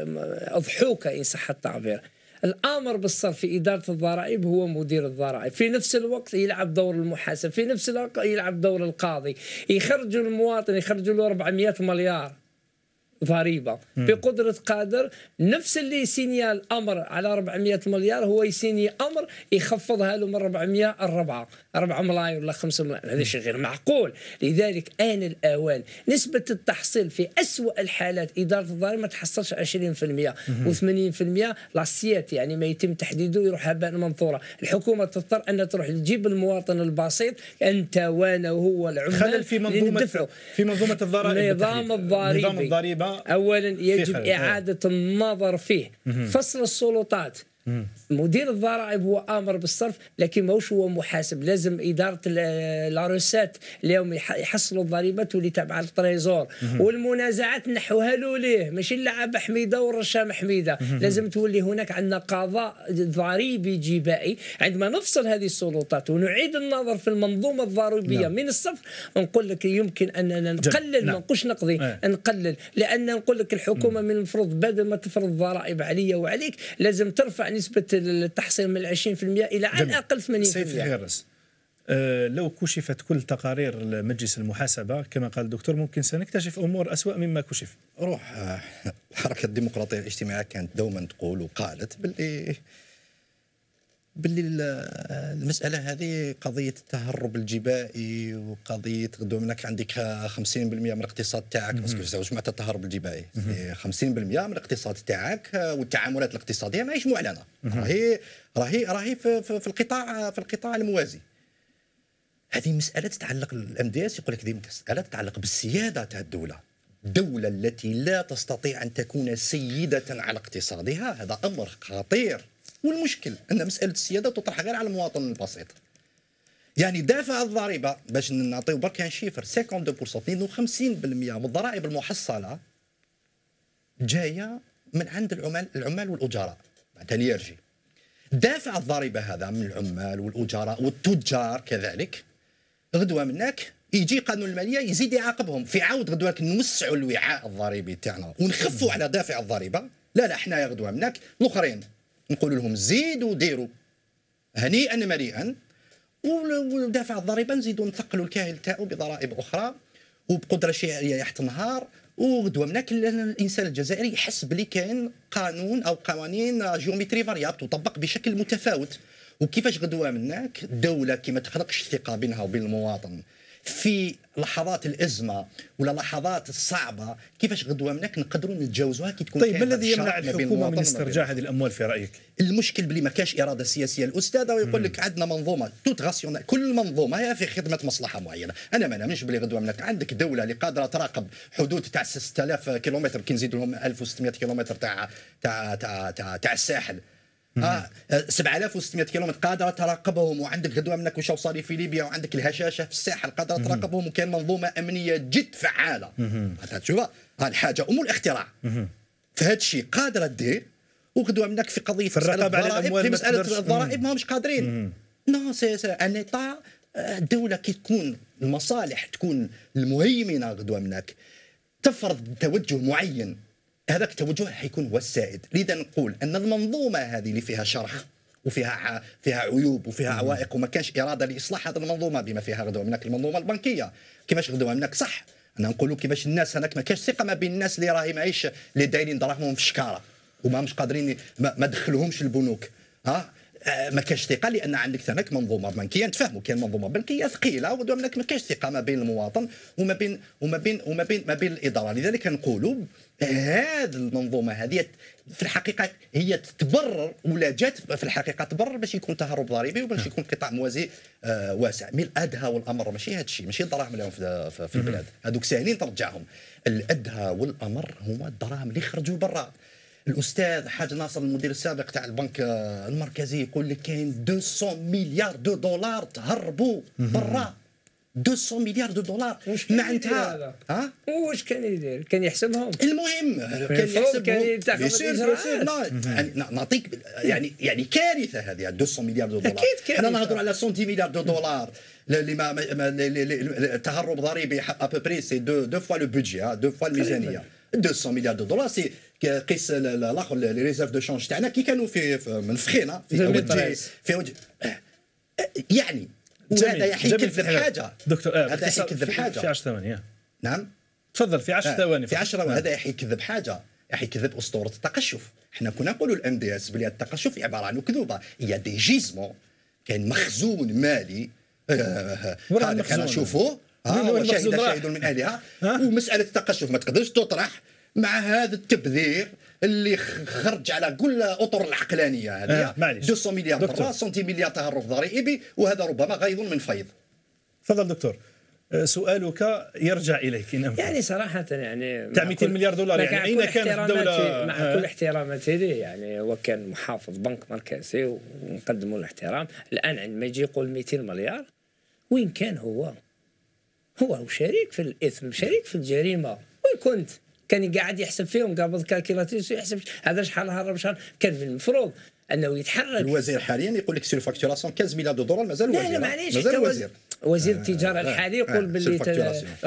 Speaker 2: أضحوكة إن صح التعبير. الأمر بالصرف في إدارة الضرائب هو مدير الضرائب. في نفس الوقت يلعب دور المحاسب. في نفس الوقت يلعب دور القاضي. يخرجوا المواطن يخرجوا له 400 مليار. ضريبه بقدرة قادر نفس اللي يسيني الأمر على 400 مليار هو يسيني أمر يخفضها له من 400 الربعه 4 ملايين ولا 5 ملايين هذا شيء غير معقول. لذلك آن الأوان نسبة التحصيل في أسوأ الحالات إدارة الضرائب ما تحصلش 20% و80% لاسيات يعني ما يتم تحديده يروح هباء منثورة. الحكومة تضطر أن تروح تجيب المواطن البسيط أنت وأنا وهو العمال
Speaker 1: خلل في منظومة في منظومة الضرائب.
Speaker 2: نظام الضريبة. أولا يجب إعادة النظر فيه. فصل السلطات. مدير الضرائب هو آمر بالصرف لكن ماهوش هو محاسب. لازم إدارة العروسات اليوم يحصلوا الضريبات واللي تابعه للتريزور والمنازعات نحوها له ليه؟ ماشي اللعبه حميدة والرشام حميدة. لازم تولي هناك عندنا قضاء ضريبي جبائي. عندما نفصل هذه السلطات ونعيد النظر في المنظومة الضريبية نعم. من الصفر نقول لك يمكن أننا نقلل نعم. ما نقولش نقضي آه. نقلل. لأن نقول لك الحكومة من المفروض بدل ما تفرض ضرائب عليا وعليك لازم ترفع نسبة التحصيل من 20% إلى على الاقل 80%
Speaker 1: سيد الغرس أه لو كشفت كل تقارير مجلس المحاسبة كما قال الدكتور ممكن سنكتشف أمور أسوأ مما كشف.
Speaker 3: روح آه، الحركة الديمقراطية الاجتماعية كانت دوما تقول وقالت باللي باللي المسألة هذه قضية التهرب الجبائي وقضية منك عندك 50% من الاقتصاد تاعك parce que واش معناتها التهرب الجبائي. 50% من الاقتصاد تاعك والتعاملات الاقتصادية ماهيش معلنة. راهي راهي راهي في, في, في القطاع في القطاع الموازي. هذه مسألة تتعلق ال MDS يقول لك هذه مسألة تتعلق بالسيادة تاع الدولة. الدولة التي لا تستطيع أن تكون سيدة على اقتصادها هذا أمر خطير. والمشكل أن مسألة السيادة تطرح غير على المواطن البسيط. يعني دافع الضريبة باش نعطيو برك ان شيفر 52% 52% من الضرائب المحصلة جاية من عند العمال العمال والأجراء. معناتها اليرجي دافع الضريبة هذا من العمال والأجراء والتجار كذلك. غدوة منك يجي قانون المالية يزيد يعاقبهم. في عاود غدوة نوسعوا الوعاء الضريبي تاعنا ونخفوا على دافع الضريبة. لا لا حنايا غدوة منك. الأخرين. نقول لهم زيدوا ديروا. هنيئا مريئا. ودافع الضريبة نزيدوا نثقلوا الكاهل تاعو بضرائب أخرى وبقدرة شعريه يحت نهار وغدوه منك الإنسان الجزائري يحس بلي كاين قانون أو قوانين géométrie variable تطبق بشكل متفاوت. وكيفاش غدوة منك؟ الدولة كي ما تخلقش الثقه بينها وبين المواطن. في لحظات الإزمة ولا لحظات الصعبة كيفاش غدوة منك؟ نقدروا نتجاوزوها كي تكون
Speaker 1: طيب ما الذي يمنع الحكومة من استرجاع هذه الأموال في رأيك؟
Speaker 3: المشكل بلي ما كاش إرادة سياسية الاستاذ ويقول لك عندنا منظومة toute rationnelle كل منظومة هي في خدمة مصلحة معينة. أنا ما نامنش بلي غدوة منك. عندك دولة اللي قادرة تراقب حدود تاع 6000 كيلومتر كي نزيدوا لهم 1600 كيلومتر تاع تاع تاع تاع, الساحل. 7600 كيلومتر قادرة تراقبهم وعندك غدوه منك وش صار في ليبيا وعندك الهشاشة في الساحل قادرة تراقبهم وكان منظومة أمنية جد فعالة. هذا تشوفها هذه حاجة أم الاختراع. فهذا الشيء قادرة دير وغدوه منك في قضية
Speaker 1: في الرقابة على الأموال
Speaker 3: في
Speaker 1: مسألة
Speaker 3: الضرائب ما همش قادرين. non c'est c'est un état الدولة كي تكون المصالح تكون المهيمنة غدوة منك تفرض توجه معين. هذاك التوجه حيكون هو السائد. لذا نقول أن المنظومة هذه اللي فيها شرح وفيها فيها عيوب وفيها عوائق وما كانش إرادة لإصلاح هذه المنظومة بما فيها غدوة منك المنظومة البنكية كيفاش غدوة منك صح. أنا نقولوا كيفاش الناس هناك ما كانش ثقة ما بين الناس اللي راهي معيش اللي دايرين دراهمهم في الشكارة وما مش قادرين ما, ما دخلهمش البنوك. ها؟ ما كاش ثقة لأن عندك هناك منظومة بنكية نتفاهموا كاين منظومة بنكية ثقيلة منك ما كاش ثقة ما بين المواطن وما بين وما بين وما بين ما بين الإدارة. لذلك نقولوا هذه المنظومة هذه في الحقيقة هي تتبرر ولا جات في الحقيقة تبرر باش يكون تهرب ضريبي وباش يكون قطاع موازي آه واسع. mais الأدهى والأمر ماشي هذا الشيء ماشي الدراهم اللي هم في, في, في البلاد. هذوك ساهلين ترجعهم. الأدهى والأمر هما الدراهم اللي خرجوا برا. الأستاذ حاج ناصر المدير السابق تاع البنك المركزي يقول لك كاين 200 مليار de dollars تهربوا برا. 200 مليار
Speaker 2: de dollars.
Speaker 3: معناتها؟ ها؟
Speaker 2: واش كان يدير كان يحسبهم.
Speaker 3: المهم كان
Speaker 2: المفروض
Speaker 3: يحسب
Speaker 2: كان
Speaker 3: يعني ن- نعطيك يعني يعني كارثة هذه 200 مليار de dollars.
Speaker 2: أكيد كارثة.
Speaker 3: إحنا نهضروا على 100 مليار de dollars. اللي ما التهرب ضريبي à peu près c'est deux deux fois le budget deux fois الميزانيه 200 مليار de dollars c'est قيس ال- ال- الآخر les réserves de change تاعنا كي كانوا في منفخينا في وجه
Speaker 2: 2013.
Speaker 3: في وجه يعني وهذا يحيي كذب حاجة
Speaker 1: دكتور آه
Speaker 3: هذا يحيي كذب
Speaker 1: في-
Speaker 3: حاجة
Speaker 1: في 10 ثواني آه.
Speaker 3: نعم.
Speaker 1: تفضل في 10 ثواني
Speaker 3: في 10
Speaker 1: فقط.
Speaker 3: هذا يحيي كذب حاجة يحيي كذب أسطورة التقشف. إحنا كنا نقولوا ال MDS بلي التقشف عبارة عن كذوبة. هي des gisements كاين مخزون مالي آه، هذا كان؟ نشوفوه. وشاهد؟ شاهد من اهلها
Speaker 1: ها؟
Speaker 3: ومسألة التقشف ما تقدرش تطرح مع هذا التبذير اللي خرج على كل أطر العقلانية
Speaker 1: آه،
Speaker 3: هذه
Speaker 1: معليش.
Speaker 3: 200 مليار
Speaker 1: دكتور.
Speaker 3: دولار 100 مليار تهرب ضريبي وهذا ربما غيظ من فيض
Speaker 1: تفضل دكتور آه، سؤالك يرجع إليك أمكن.
Speaker 2: يعني صراحة يعني
Speaker 1: تاع 200
Speaker 2: كل-
Speaker 1: مليار دولار يعني أين كانت الدولة؟
Speaker 2: مع
Speaker 1: آه.
Speaker 2: كل احتراماتي ليه يعني هو كان محافظ بنك مركزي ونقدم له الاحترام الآن عندما يجي يقول 200 مليار وين كان هو؟ هو هو شريك في الإثم شريك في الجريمة. وين كنت؟ كان قاعد يحسب فيهم قابض calculatrice يحسب هذا شحال هرب شحال. كان من المفروض أنه يتحرك.
Speaker 3: الوزير حاليا يقول لك surfacturation 15 مليار de dollars مازال وزير
Speaker 2: لا؟ معليش
Speaker 3: مازال وزير.
Speaker 2: وزير التجارة الحالي يقول
Speaker 3: آه،
Speaker 2: باللي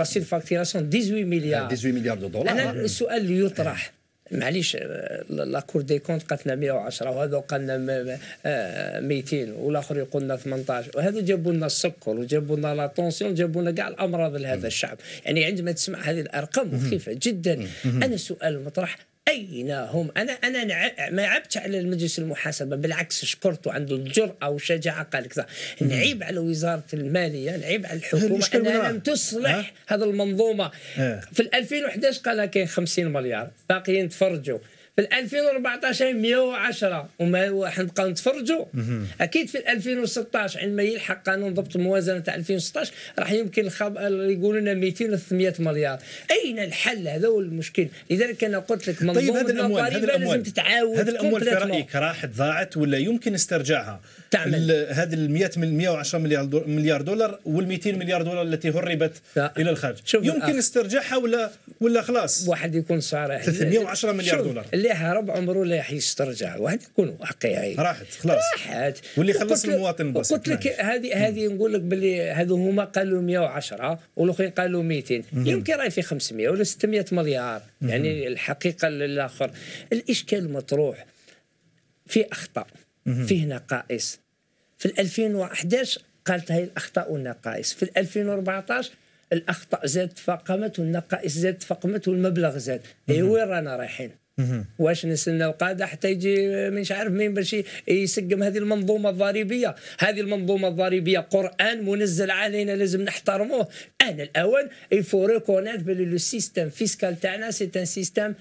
Speaker 2: surfacturation 18 مليار.
Speaker 3: 18 مليار de
Speaker 2: dollars.
Speaker 3: أنا؟
Speaker 2: السؤال اللي يطرح معليش آه، la Cour des comptes قالت لنا 110 وهذا قال لنا م- آه، 200 والآخر يقول لنا 18 وهذا جابوا لنا السكر وجابوا لنا la tension جابوا لنا كاع الأمراض لهذا الشعب. يعني عندما تسمع هذه الأرقام مخيفة جدا. أنا السؤال المطرح أين هم؟ أنا أنا ما عبتش على المجلس المحاسبة بالعكس شكرته عنده الجرأه والشجاعه قال كذا نعيب على وزارة المالية نعيب على
Speaker 1: الحكومة
Speaker 2: انها لم؟ تصلح هذه المنظومة.
Speaker 1: آه.
Speaker 2: في ال 2011 قال كاين 50 مليار باقيين تفرجوا. في ال 2014 110 وما إحنا نبقاو نتفرجوا أكيد في ال 2016 عندما يلحق قانون ضبط الموازنه تاع 2016 راح يمكن الخب... يقولوا لنا 200 و 300 مليار. أين الحل؟ هذا هو المشكل. لذلك أنا قلت لك منظومه
Speaker 1: طيب هذه الأموال هذه الأموال.
Speaker 2: تتعاود.
Speaker 1: هذه الأموال في. رأيك راحت ضاعت ولا يمكن استرجاعها؟
Speaker 2: تعمل.
Speaker 1: هذه ال 100 من 110 مليار مليار دولار وال 200 مليار دولار التي هربت
Speaker 2: لا.
Speaker 1: إلى الخارج. يمكن
Speaker 2: الأخ.
Speaker 1: استرجاعها ولا ولا خلاص؟
Speaker 2: واحد يكون صريح
Speaker 1: 310 مليار دولار.
Speaker 2: اللي هرب عمره لا يسترجع واحد يكون واقعي.
Speaker 1: راحت خلاص.
Speaker 2: راحت.
Speaker 1: واللي خلص المواطن البسيط،
Speaker 2: قلت لك. هذه هذه نقول لك باللي هذو هما قالوا 110 والآخرين قالوا 200 يمكن راهي في 500 ولا 600 مليار. يعني الحقيقة الآخر الإشكال مطروح في أخطاء. فيه نقائص. في ال 2011 قالت هاي الأخطاء والنقائص. في ال 2014 الأخطاء زادت تفاقمت والنقائص زادت تفاقمت والمبلغ زاد. اي وين رانا رايحين؟ واش نستنى القاده حتى يجي مش عارف مين باش يسقم هذه المنظومة الضريبية؟ هذه المنظومة الضريبية قرآن منزل علينا لازم نحترموه. أنا الأول il faut reconnaître بلي le système fiscal تاعنا c'est un système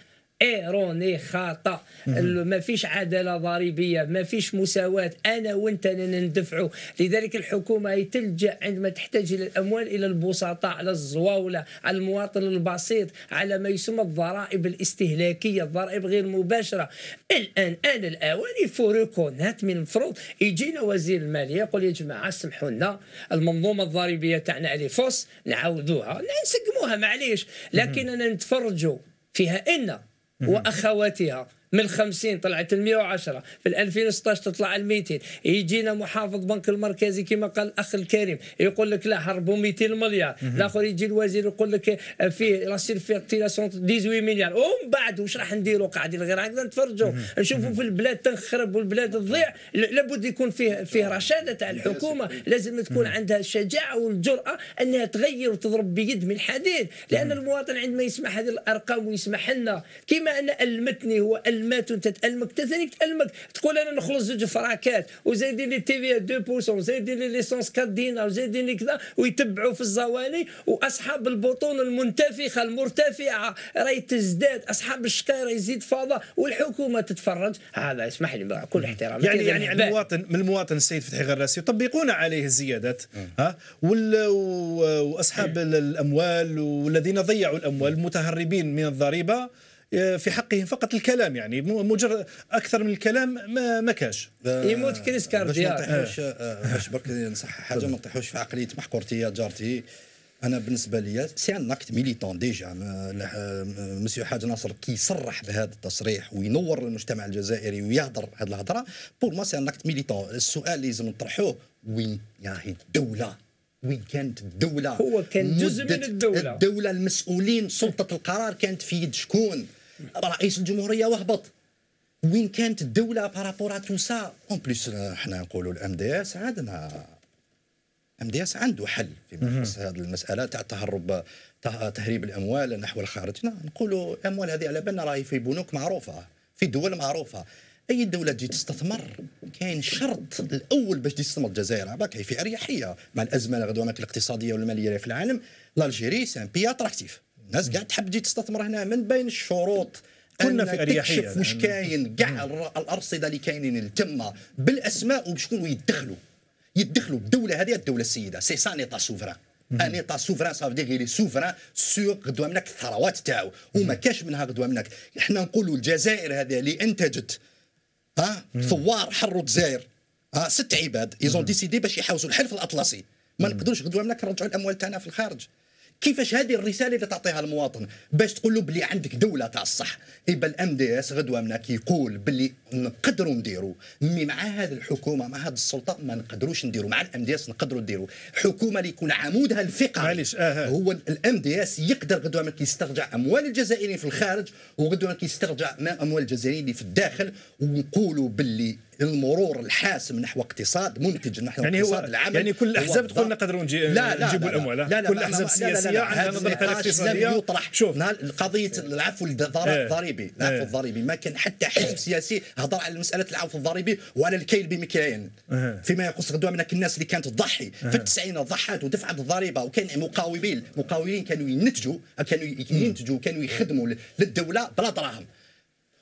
Speaker 2: erroné خطأ. ما فيش عدالة ضريبية ما فيش مساواة. أنا وأنت ندفعوا لذلك الحكومة تلجأ عندما تحتاج إلى الأموال إلى البسطاء على الزواولة على المواطن البسيط على ما يسمى الضرائب الاستهلاكية الضرائب غير مباشرة. الآن أنا الآوان يفو ريكونات من المفروض يجينا وزير الماليه يقول يا جماعة سمحوا لنا المنظومة الضريبية تاعنا اللي فوس نعاودوها نسقموها معليش. لكن أنا نتفرجوا فيها. إن وأخواتها. من 50 طلعت ال 110 في 2016 تطلع ال 200 يجينا محافظ بنك المركزي كما قال الأخ الكريم. يقول لك لا هربوا 200 مليار. الآخر يجي الوزير يقول لك فيه surfacturation 18 مليار. ومن بعد واش راح نديروا قاعدين غير هكذا نتفرجوا نشوفوا في البلاد تنخرب والبلاد تضيع. لابد يكون فيه فيه رشادة تاع الحكومة. لازم تكون عندها الشجاعة والجرأة أنها تغير وتضرب بيد من حديد لأن المواطن عندما يسمع هذه الأرقام ويسمح لنا كما أن المتني هو المات وانت تألمك ثاني تألمك. تقول أنا نخلص زوج فراكات وزايدين لي TVA 2% وزايدين لي l'essence 4 دينار وزايدين لي كذا ويتبعوا في الزوالي وأصحاب البطون المنتفخة المرتفعة راهي تزداد. أصحاب الشكاير يزيد فاضة والحكومة تتفرج. هذا اسمح لي بقى كل احترام
Speaker 1: يعني يعني المواطن من المواطن السيد فتحي غراس يطبقون عليه الزيادات ها؟ وأصحاب الأموال والذين ضيعوا الأموال المتهربين من الضريبة في حقهم فقط الكلام يعني مجرد أكثر من الكلام ما, ما كاش
Speaker 2: يموت كريس
Speaker 3: باش ما نطيحوش آه، باش برك نصح حاجة ما نطيحوش في عقلية محقورتي يا جارتي أنا بالنسبة لي c'est un acte militant déjà آه، مسيو حاج ناصر كي يصرح بهذا التصريح وينور المجتمع الجزائري ويهضر هذه الهضرة pour moi c'est un acte militant السؤال اللي لازم نطرحوه وين ياهي الدولة وين كانت الدولة؟
Speaker 2: هو كان جزء من
Speaker 3: مدة
Speaker 2: الدولة.
Speaker 3: الدولة المسؤولين سلطة القرار كانت في يد شكون؟ رئيس الجمهورية وهبط. وين كانت الدولة par rapport à tout ça؟ en plus إحنا نقولوا ال MDS عندنا. MDS عنده حل فيما يخص هذه المسألة تاع تهرب ته- تهريب الاموال نحو الخارج نقولوا الاموال هذه على بالنا راهي في بنوك معروفة في دول معروفة. أي دولة تجي تستثمر؟ كاين الشرط الأول باش تستثمر الجزائر. عباك هي في أريحية. مع الأزمة غدوة الاقتصادية والمالية في العالم l'Algérie c'est un pays attractif. الناس قاعد تحب تجي تستثمر هنا من بين الشروط
Speaker 1: كنا في أريحية.
Speaker 3: تكشف واش كاين كاع الأرصدة اللي كاينين التمة بالأسماء وبشكون يدخلوا. يدخلوا الدولة هذه الدولة السيدة. c'est ça un état souverain un état souverain ça veut dire il est souverain sur غدوه منك الثروات تاعو. وما كاش منها غدوه منك إحنا نقولوا الجزائر هذه اللي انتجت ها ثوار حروا الجزائر ها ست عباد. ils ont décidé باش يحوزوا الحلف الأطلسي. ما نقدروش غدوه منك نرجعوا الأموال تاعنا في الخارج. كيفاش هذه الرسالة اللي تعطيها المواطن؟ باش تقول له بلي عندك دولة تاع الصح. يبقى ال MDS غدوة منك يقول بلي نقدروا نديروا. mais مع هذه الحكومة مع هذه السلطة ما نقدروش نديروا. مع ال MDS نقدروا نديروا. حكومة اللي يكون عمودها الفقري
Speaker 1: آه، آه.
Speaker 3: هو ال MDS يقدر غدوة منك يسترجع أموال الجزائريين في الخارج وغدوة منك يسترجع ما أموال الجزائريين اللي في الداخل. ونقولوا باللي المرور الحاسم نحو اقتصاد منتج نحو
Speaker 1: يعني
Speaker 3: اقتصاد العمل
Speaker 1: يعني كل الاحزاب تقول. نقدروا نجي
Speaker 3: لا لا
Speaker 1: نجيبوا
Speaker 3: لا لا.
Speaker 1: الأموال
Speaker 3: لا لا
Speaker 1: كل
Speaker 3: لا
Speaker 1: الاحزاب
Speaker 3: لا لا لا
Speaker 1: السياسيه. عندها الاقتصاديه
Speaker 3: لم يطرح
Speaker 1: شوف
Speaker 3: قضيه العفو الضر-
Speaker 1: إيه.
Speaker 3: الضريبي العفو
Speaker 1: إيه.
Speaker 3: الضريبي ما كان حتى حزب سياسي هضر على مسألة العفو الضريبي وعلى الكيل بمكيالين
Speaker 1: إيه.
Speaker 3: فيما يخص غدوة منك الناس اللي كانت تضحي في التسعينات ضحات ودفعت الضريبة وكان مقاومين مقاولين كانوا ينتجوا كانوا ينتجوا كانوا يخدموا للدولة بلا دراهم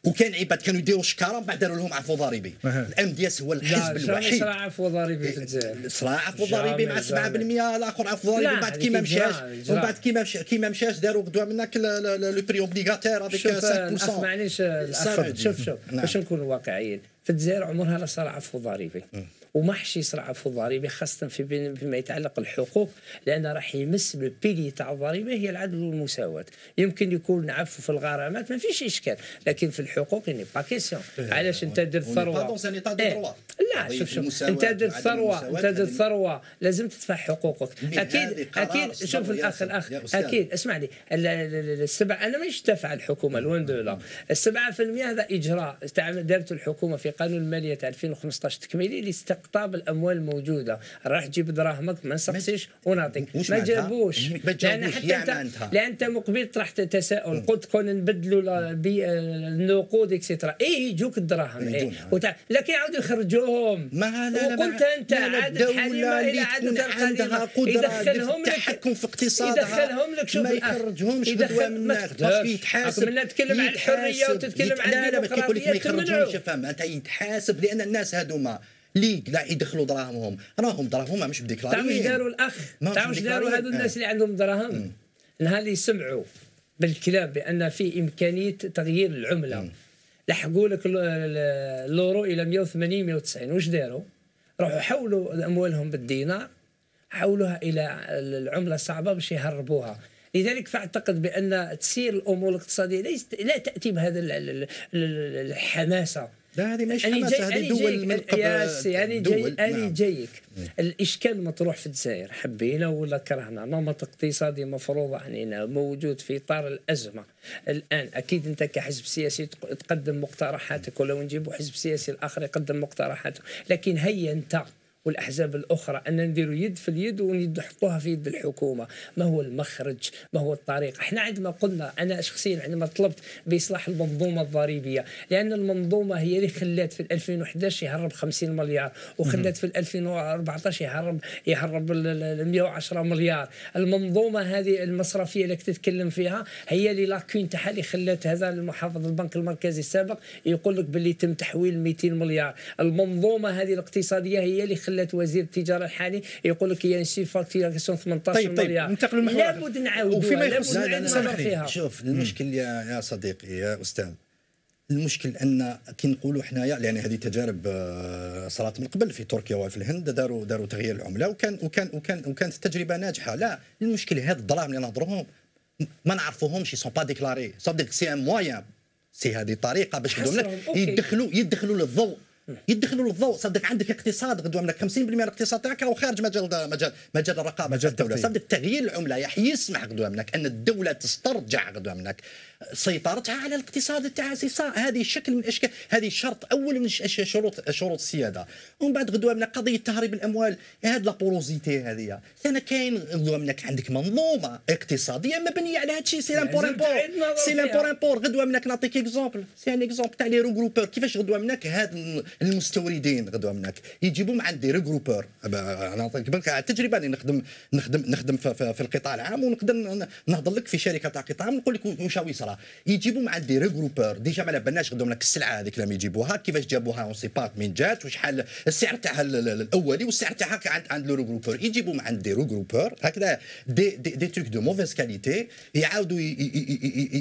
Speaker 3: وكان عباد كانوا يديروا شكاره من بعد داروا لهم عفو ضريبي. ال MDS هو الحزب الوحيد
Speaker 2: صرى عفو ضريبي في الجزائر
Speaker 3: صرى عفو ضريبي مع 7%
Speaker 2: jamais.
Speaker 3: الآخر عفو ضريبي من بعد كيما مشاش ومن. بعد كيما كيما مشاش داروا غدوه منك l'emprunt obligataire هذيك
Speaker 2: شوف الاخ
Speaker 3: 5%
Speaker 2: معليش. شوف شوف
Speaker 3: نعم.
Speaker 2: باش نكونوا واقعيين في الجزائر عمرها لا صار عفو ضريبي وما راحش يصرى عفو ضريبي خاصة في فيما يتعلق الحقوق لأن راح يمس le pilier تاع الضريبة هي العدل والمساواة. يمكن يكون نعفو في الغرامات ما فيش إشكال لكن في الحقوق n'est pas question علاش أنت درت
Speaker 3: ثروة؟
Speaker 2: إيه. لا شوف شوف أنت درت
Speaker 3: ثروة
Speaker 2: أنت درت ثروة لازم تدفع حقوقك.
Speaker 3: هذه أكيد
Speaker 2: أكيد شوف
Speaker 3: الأخ الأخ.
Speaker 2: أكيد اسمعني ال- ال- ال- السبع أنا مش دافع الحكومة دوله السبعة في المية هذا إجراء دارته الحكومة في قانون المالية تاع 2015 تكميلي لاستقطاب الأموال الموجوده راح تجيب دراهمك ما نسقسيش ونعطيك ما؟ جابوش
Speaker 3: لأن
Speaker 2: حتى انت. لأن أنت مقبل طرحت تساؤل قلت كون نبدلوا النقود اكسترا إيه يجوك الدراهم إيه. وتع... لكن يعاودوا يخرجوهم
Speaker 3: ما لا لا
Speaker 2: وقلت
Speaker 3: ما-
Speaker 2: أنت
Speaker 3: لا لا
Speaker 2: عادة حليمه إلى عادة القديمه يدخلهم لك
Speaker 3: التحكم في اقتصادها
Speaker 2: يدخلهم لك شوف
Speaker 3: ما. يخرجهمش
Speaker 2: تقدرش.
Speaker 3: parce que يتحاسب
Speaker 2: من تتكلم عن
Speaker 3: الحرية.
Speaker 2: وتتكلم عن
Speaker 3: لا لا ما الديمقراطية
Speaker 2: تمنعوا.
Speaker 3: فهم أنت يتحاسب لأن الناس هذوما اللي لا يدخلوا دراهمهم. راهم دراهمهم مش
Speaker 2: تعرف
Speaker 3: بديكلاريين
Speaker 2: إيش داروا
Speaker 3: الأخ؟
Speaker 2: تعرف إيش داروا هذو الناس اللي عندهم دراهم؟ نهار اللي سمعوا بالكلام بأن في إمكانية تغيير العملة. لحقوا لك ال- ال- الاورو إلى 180 190 واش داروا؟ راحوا حولوا أموالهم بالدينار حولوها إلى العملة الصعبة باش يهربوها. لذلك فأعتقد بأن تسير الأمور الاقتصادية ليست لا تأتي بهذا ال- ال- ال- الحماسة.
Speaker 3: لا هذه حماسه
Speaker 2: جاي
Speaker 3: هذه دول
Speaker 2: جايك
Speaker 3: من قبل
Speaker 2: أنا جاي أنا
Speaker 3: نعم.
Speaker 2: جايك. الإشكال المطروح في الجزائر حبينا ولا كرهنا. نمط اقتصادي مفروض علينا موجود في إطار الأزمة. الآن أكيد أنت كحزب سياسي تق- تقدم مقترحاتك ولو نجيبوا حزب سياسي الآخر يقدم مقترحاته. لكن هيا أنت والأحزاب الأخرى أن نديروا يد في اليد ونحطوها في يد الحكومة. ما هو المخرج؟ ما هو الطريق؟ إحنا عندما قلنا أنا شخصيا عندما طلبت بإصلاح المنظومة الضريبية لأن المنظومة هي اللي خلات في 2011 يهرب 50 مليار وخلات في 2014 يهرب يهرب ال- ال- ال 110 مليار. المنظومة هذه المصرفية اللي تتكلم فيها هي اللي لاكين تاعها اللي خلات هذا المحافظ البنك المركزي السابق يقول لك باللي تم تحويل 200 مليار. المنظومة هذه الاقتصادية هي اللي خلات وزير التجارة الحالي يقول لك هي نسي فاكتوراسيون 18
Speaker 1: طيب، طيب،
Speaker 2: مليار.
Speaker 1: ننتقل للمحور
Speaker 2: لابد نعاودوها
Speaker 1: وفيما يخص-
Speaker 2: فيها.
Speaker 3: شوف المشكل يا يا صديقي يا أستاذ المشكل أن كي نقولوا حنايا يعني هذه تجارب آه، صارت من قبل في تركيا وفي الهند داروا داروا تغيير العملة وكان وكان وكان وكانت تجربة ناجحة. لا المشكل هذا الدراهم اللي نهضروهم ما نعرفوهمش sont pas déclarés c'est un moyen c'est هذه طريقة باش. يدخلوا يدخلوا للضوء. يدخلوا للضوء صدق عندك اقتصاد غدوة منك 50% من الاقتصاد تاعك راهو خارج مجال مجال مجال الرقابة
Speaker 1: مجال الدولة.
Speaker 3: صدق تغيير العملة يسمح غدوة منك أن الدولة تسترجع غدوة منك سيطرتها على الاقتصاد تاعها هذه شكل من إشكال. هذه شرط أول من شروط شروط السيادة. ومن بعد غدوة منك قضية تهريب الأموال. هذه la porosité هذه. ثاني كاين غدوة منك عندك منظومة اقتصادية مبنية على هذا الشيء. c'est l'import
Speaker 2: لازم
Speaker 3: import.
Speaker 2: c'est.
Speaker 3: l'import import. غدوة منك نعطيك exemple c'est un exemple تاع les regroupeurs. كيفاش غدوة منك هاد المستوردين غدوة منك. يجيبوا من عند des regroupeurs أنا نعطيك بالك التجربه اللي نخدم نخدم نخدم في, في, في القطاع العام ونقدر نهضر لك في شركة تاع قطاع نقول لك واش يصرى. يجيبوا من عند des regroupeurs déjà ما على بالناش غدوة منك السلعة هذيك لما يجيبوها كيفاش جابوها on sait pas من جات وشحال السعر تاعها ال- ال- الأولي والسعر تاعها عند عند le regroupeur يجيبوا من عند des regroupeurs هكذا des des, des trucs de mauvaise qualité يعاودوا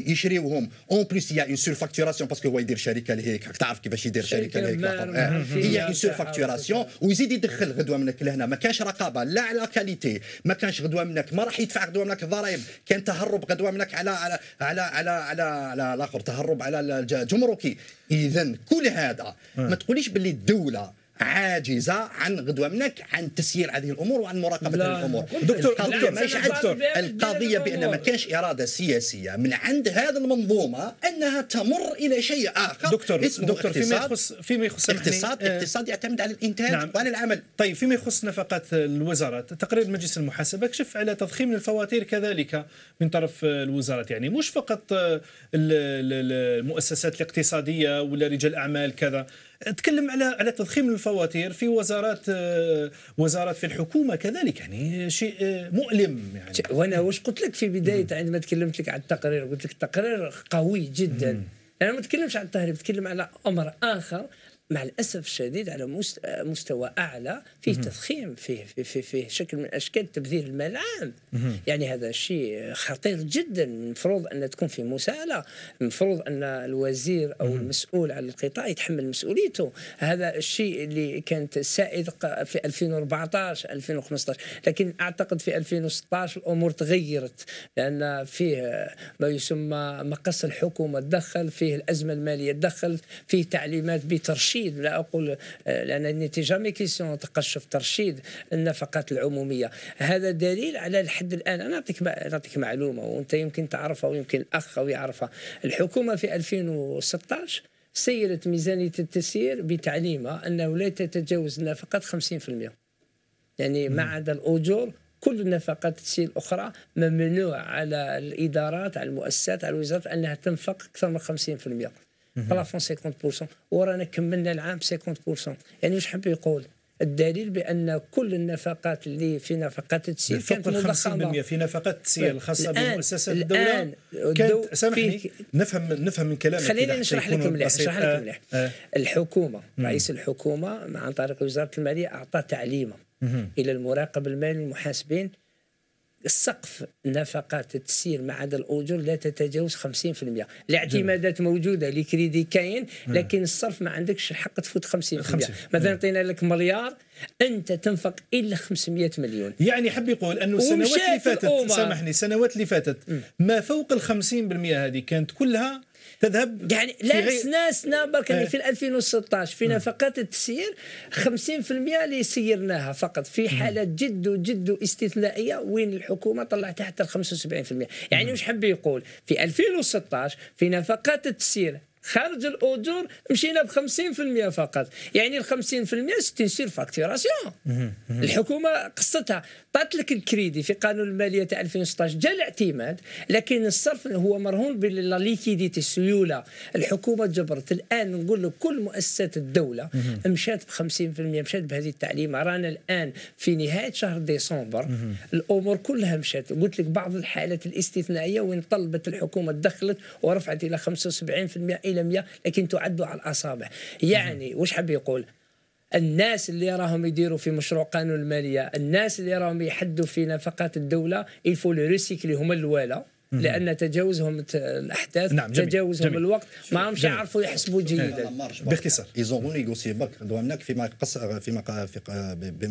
Speaker 3: يشريوهم. en plus y a une surfacturation parce que هو يدير شركه لهيك تعرف كيفاش يدير
Speaker 2: شركة
Speaker 3: لهيك آه. y
Speaker 2: a
Speaker 3: une surfacturation ويزيد يدخل غدوة منك لهنا. ما كانش رقابة لا على qualité ما كانش غدوة منك. ما راح يدفع غدوة منك الضرائب كان تهرب غدوة منك على على على على على, على الآخر. تهرب على الجمركي اذا كل هذا ما تقوليش باللي الدولة عاجزة عن غدوة منك عن تسيير هذه الأمور وعن
Speaker 2: مراقبة
Speaker 3: هذه الأمور.
Speaker 1: دكتور-
Speaker 3: القضية
Speaker 1: دكتور،
Speaker 3: ماشي دكتور القضية بان ما. كانش إرادة سياسية من عند هذه المنظومة أنها تمر إلى شيء آخر
Speaker 1: دكتور
Speaker 3: اسمه
Speaker 1: دكتور فيما يخص فيما يخص سامحني،
Speaker 3: اقتصاد
Speaker 1: آه،
Speaker 3: اقتصاد يعتمد على الإنتاج
Speaker 1: نعم.
Speaker 3: وعلى العمل.
Speaker 1: طيب فيما يخص نفقات الوزارات تقرير مجلس المحاسبة كشف على تضخيم الفواتير كذلك من طرف الوزارات. يعني مش فقط ال- المؤسسات الاقتصادية ولا رجال أعمال كذا. تكلم على على تضخيم الفواتير في وزارات وزارات في الحكومة كذلك يعني شيء مؤلم يعني.
Speaker 2: وأنا واش قلت لك في بداية عندما تكلمت لك عن التقرير قلت لك التقرير قوي جدا. أنا ما اتكلمش عن التهريب بتكلم على أمر آخر. مع الأسف الشديد على مست- مستوى أعلى فيه تضخيم فيه فيه, فيه, فيه شكل من أشكال تبذير المال العام يعني هذا شيء خطير جدا. المفروض أن تكون في مساءلة. المفروض أن الوزير أو المسؤول على القطاع يتحمل مسؤوليته. هذا الشيء اللي كانت سائد في 2014 2015 لكن أعتقد في 2016 الأمور تغيرت. لأن فيه ما يسمى مقص الحكومة تدخل فيه الأزمة المالية تدخل فيه تعليمات بترشيد ترشيد لا أقول آه، لأن جامي كيسيون تقشف ترشيد النفقات العمومية. هذا دليل على الحد الآن. أنا نعطيك نعطيك معلومة وأنت يمكن تعرفها ويمكن الاخ أو يعرفها. الحكومة في 2016 سيرت ميزانية التسيير بتعليمها أنه لا تتجاوز النفقات 50% يعني ما عدا الأجور كل النفقات التسيير الاخرى ممنوع على الإدارات على المؤسسات على الوزارات أنها تنفق أكثر من 50% بلافون 50% ورانا كملنا العام 50% يعني واش حب يقول الدليل بأن كل النفقات اللي في نفقات التسيير
Speaker 1: كانت مضخمه في نفقات التسيير الخاصة بمؤسسات الدولة. كانت سامحني نفهم نفهم من كلامك
Speaker 2: خليني نشرح لك مليح نشرح لك مليح. آه. الحكومة رئيس الحكومة عن طريق وزارة المالية أعطى تعليمه إلى المراقب المالي والمحاسبين سقف نفقات التسيير ما عدا الأجور لا تتجاوز 50% الاعتمادات موجودة لكريدي كاين لكن الصرف ما عندكش الحق تفوت 50%, 50. مثلا عطينا لك مليار أنت تنفق الا 500 مليون.
Speaker 1: يعني حب يقول أنه السنوات اللي فاتت سامحني السنوات اللي فاتت ما فوق ال 50% هذه كانت كلها تذهب
Speaker 2: يعني لا سناسنا برك يعني في 2016 في نفقات التسيير 50% اللي سيرناها فقط في حالات جد جد استثنائية وين الحكومة طلعت حتى ال 75% يعني واش حب يقول؟ في 2016 في نفقات التسيير خارج الأجور مشينا ب 50% فقط. يعني ال 50% c'est une surfacturation الحكومة قصتها. عطات لك الكريدي في قانون المالية تاع 2016 جا الاعتماد لكن الصرف هو مرهون بالليكيديتي السيوله الحكومة جبرت الآن نقول لك كل مؤسسات الدولة مشات ب 50% مشات بهذه التعليمه رانا الآن في نهاية شهر ديسمبر. الأمور كلها مشات. قلت لك بعض الحالات الاستثنائية وين طلبت الحكومة دخلت ورفعت إلى 75% إلى 100 لكن تعد على الأصابع. يعني واش حاب يقول؟ الناس اللي راهم يديروا في مشروع قانون المالية الناس اللي راهم يحدوا في نفقات الدولة il faut recycler هما الوالا لأن تجاوزهم الأحداث نعم جميل. تجاوزهم جميل. الوقت ما راهمش يعرفوا يحسبوا جيدا.
Speaker 3: باختصار. ils ont renégocié بك. هناك فيما يقص فيما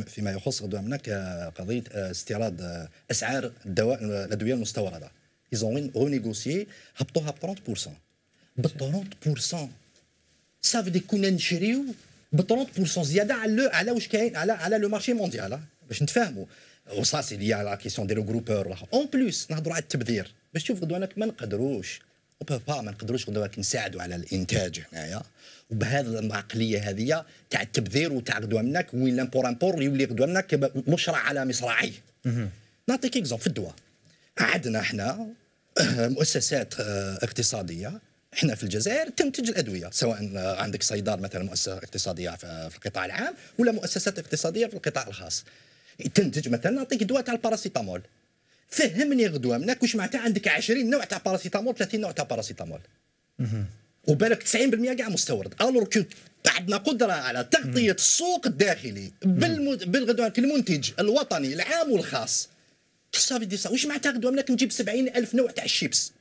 Speaker 3: فيما يخص هناك قضية استيراد أسعار الدواء الأدوية المستوردة. ils ont renégocié هبطوها ب 30% ب 30% صافي كنا نشريو ب 30% زياده على على واش كاين على على le marché mondial باش نتفاهموا. و ça c'est lié à la question des regroupeurs en plus نهضروا على التبذير. باش تشوف غدوانك ما نقدروش. أو با ما نقدروش غدوانك نساعدوا على الإنتاج هنايا. وبهذه العقلية هذه تاع التبذير وتاع غدوانك وين l'import import يولي غدوانك مشرع على مصراعي. نعطيك exemple في الدواء. عندنا إحنا مؤسسات اقتصادية. إحنا في الجزائر تنتج الادويه سواء عندك صيدار مثلا مؤسسة اقتصادية في القطاع العام ولا مؤسسات اقتصادية في القطاع الخاص. تنتج مثلا نعطيك دواء تاع الباراسيتامول. فهمني غدوة منك واش معناتها عندك 20 نوع تاع باراسيتامول 30 نوع تاع باراسيتامول. وبالك 90% كاع مستورد. alors que عندنا قدرة على تغطية السوق الداخلي بالغدوة المنتج الوطني العام والخاص. ça veut dire واش معناتها غدوة منك نجيب 70 ألف نوع تاع الشيبس.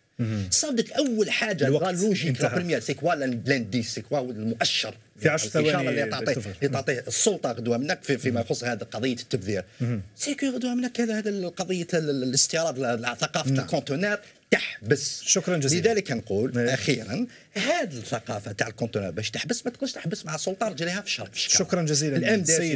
Speaker 3: صادق أول حاجة logique la première c'est quoi l'indice c'est quoi المؤشر؟
Speaker 1: في 10 ثواني
Speaker 3: اللي تعطيه اللي تعطيه السلطة غدوة منك في فيما يخص هذه قضية التبذير. c'est que غدوة منك هذا هذا قضيه الاستيراد ثقافة نعم. ال conteneur تحبس.
Speaker 1: شكرا جزيلا.
Speaker 3: لذلك نقول ماشي. أخيرا هذه الثقافة تاع ال conteneur باش تحبس ما تقدرش تحبس مع السلطة رجليها في الشرق.
Speaker 1: شكرا جزيلا. ال
Speaker 3: MD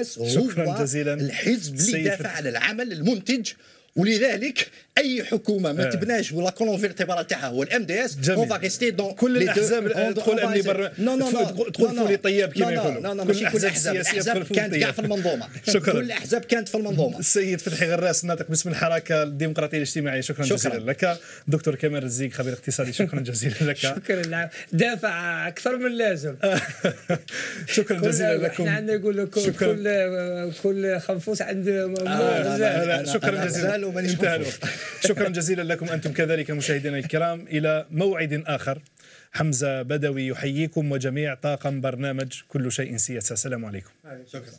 Speaker 3: اس شكرا جزيلا. الحزب اللي يدافع على العمل المنتج ولذلك أي حكومة ما تبناش و la colonne vertébrale تاعها هو ال MDS on va rester dans
Speaker 1: كل الأحزاب تدخل امني برا تدخل فولي طياب كما يقولوا.
Speaker 3: non non ماشي كل الاحزاب الاحزاب كانت كاع في المنظومة.
Speaker 1: شكرا.
Speaker 3: كل الاحزاب كانت في المنظومة.
Speaker 1: السيد فتحي غراس ناطق باسم الحركة الديمقراطية الاجتماعية. شكرا, شكرا. جزيلا لك. دكتور كمال الزيك خبير اقتصادي. شكرا جزيلا لك.
Speaker 2: شكرا. دافع أكثر من اللازم.
Speaker 1: شكرا جزيلا لكم.
Speaker 2: إحنا عندنا يقول كل كل خنفوس عنده
Speaker 1: شكرا جزيلا. الآن ومانيش انتهى الوقت. شكرا جزيلا لكم أنتم كذلك مشاهدينا الكرام. إلى موعد آخر. حمزة بدوي يحييكم وجميع طاقم برنامج كل شيء سياسة. السلام عليكم.
Speaker 3: شكرا.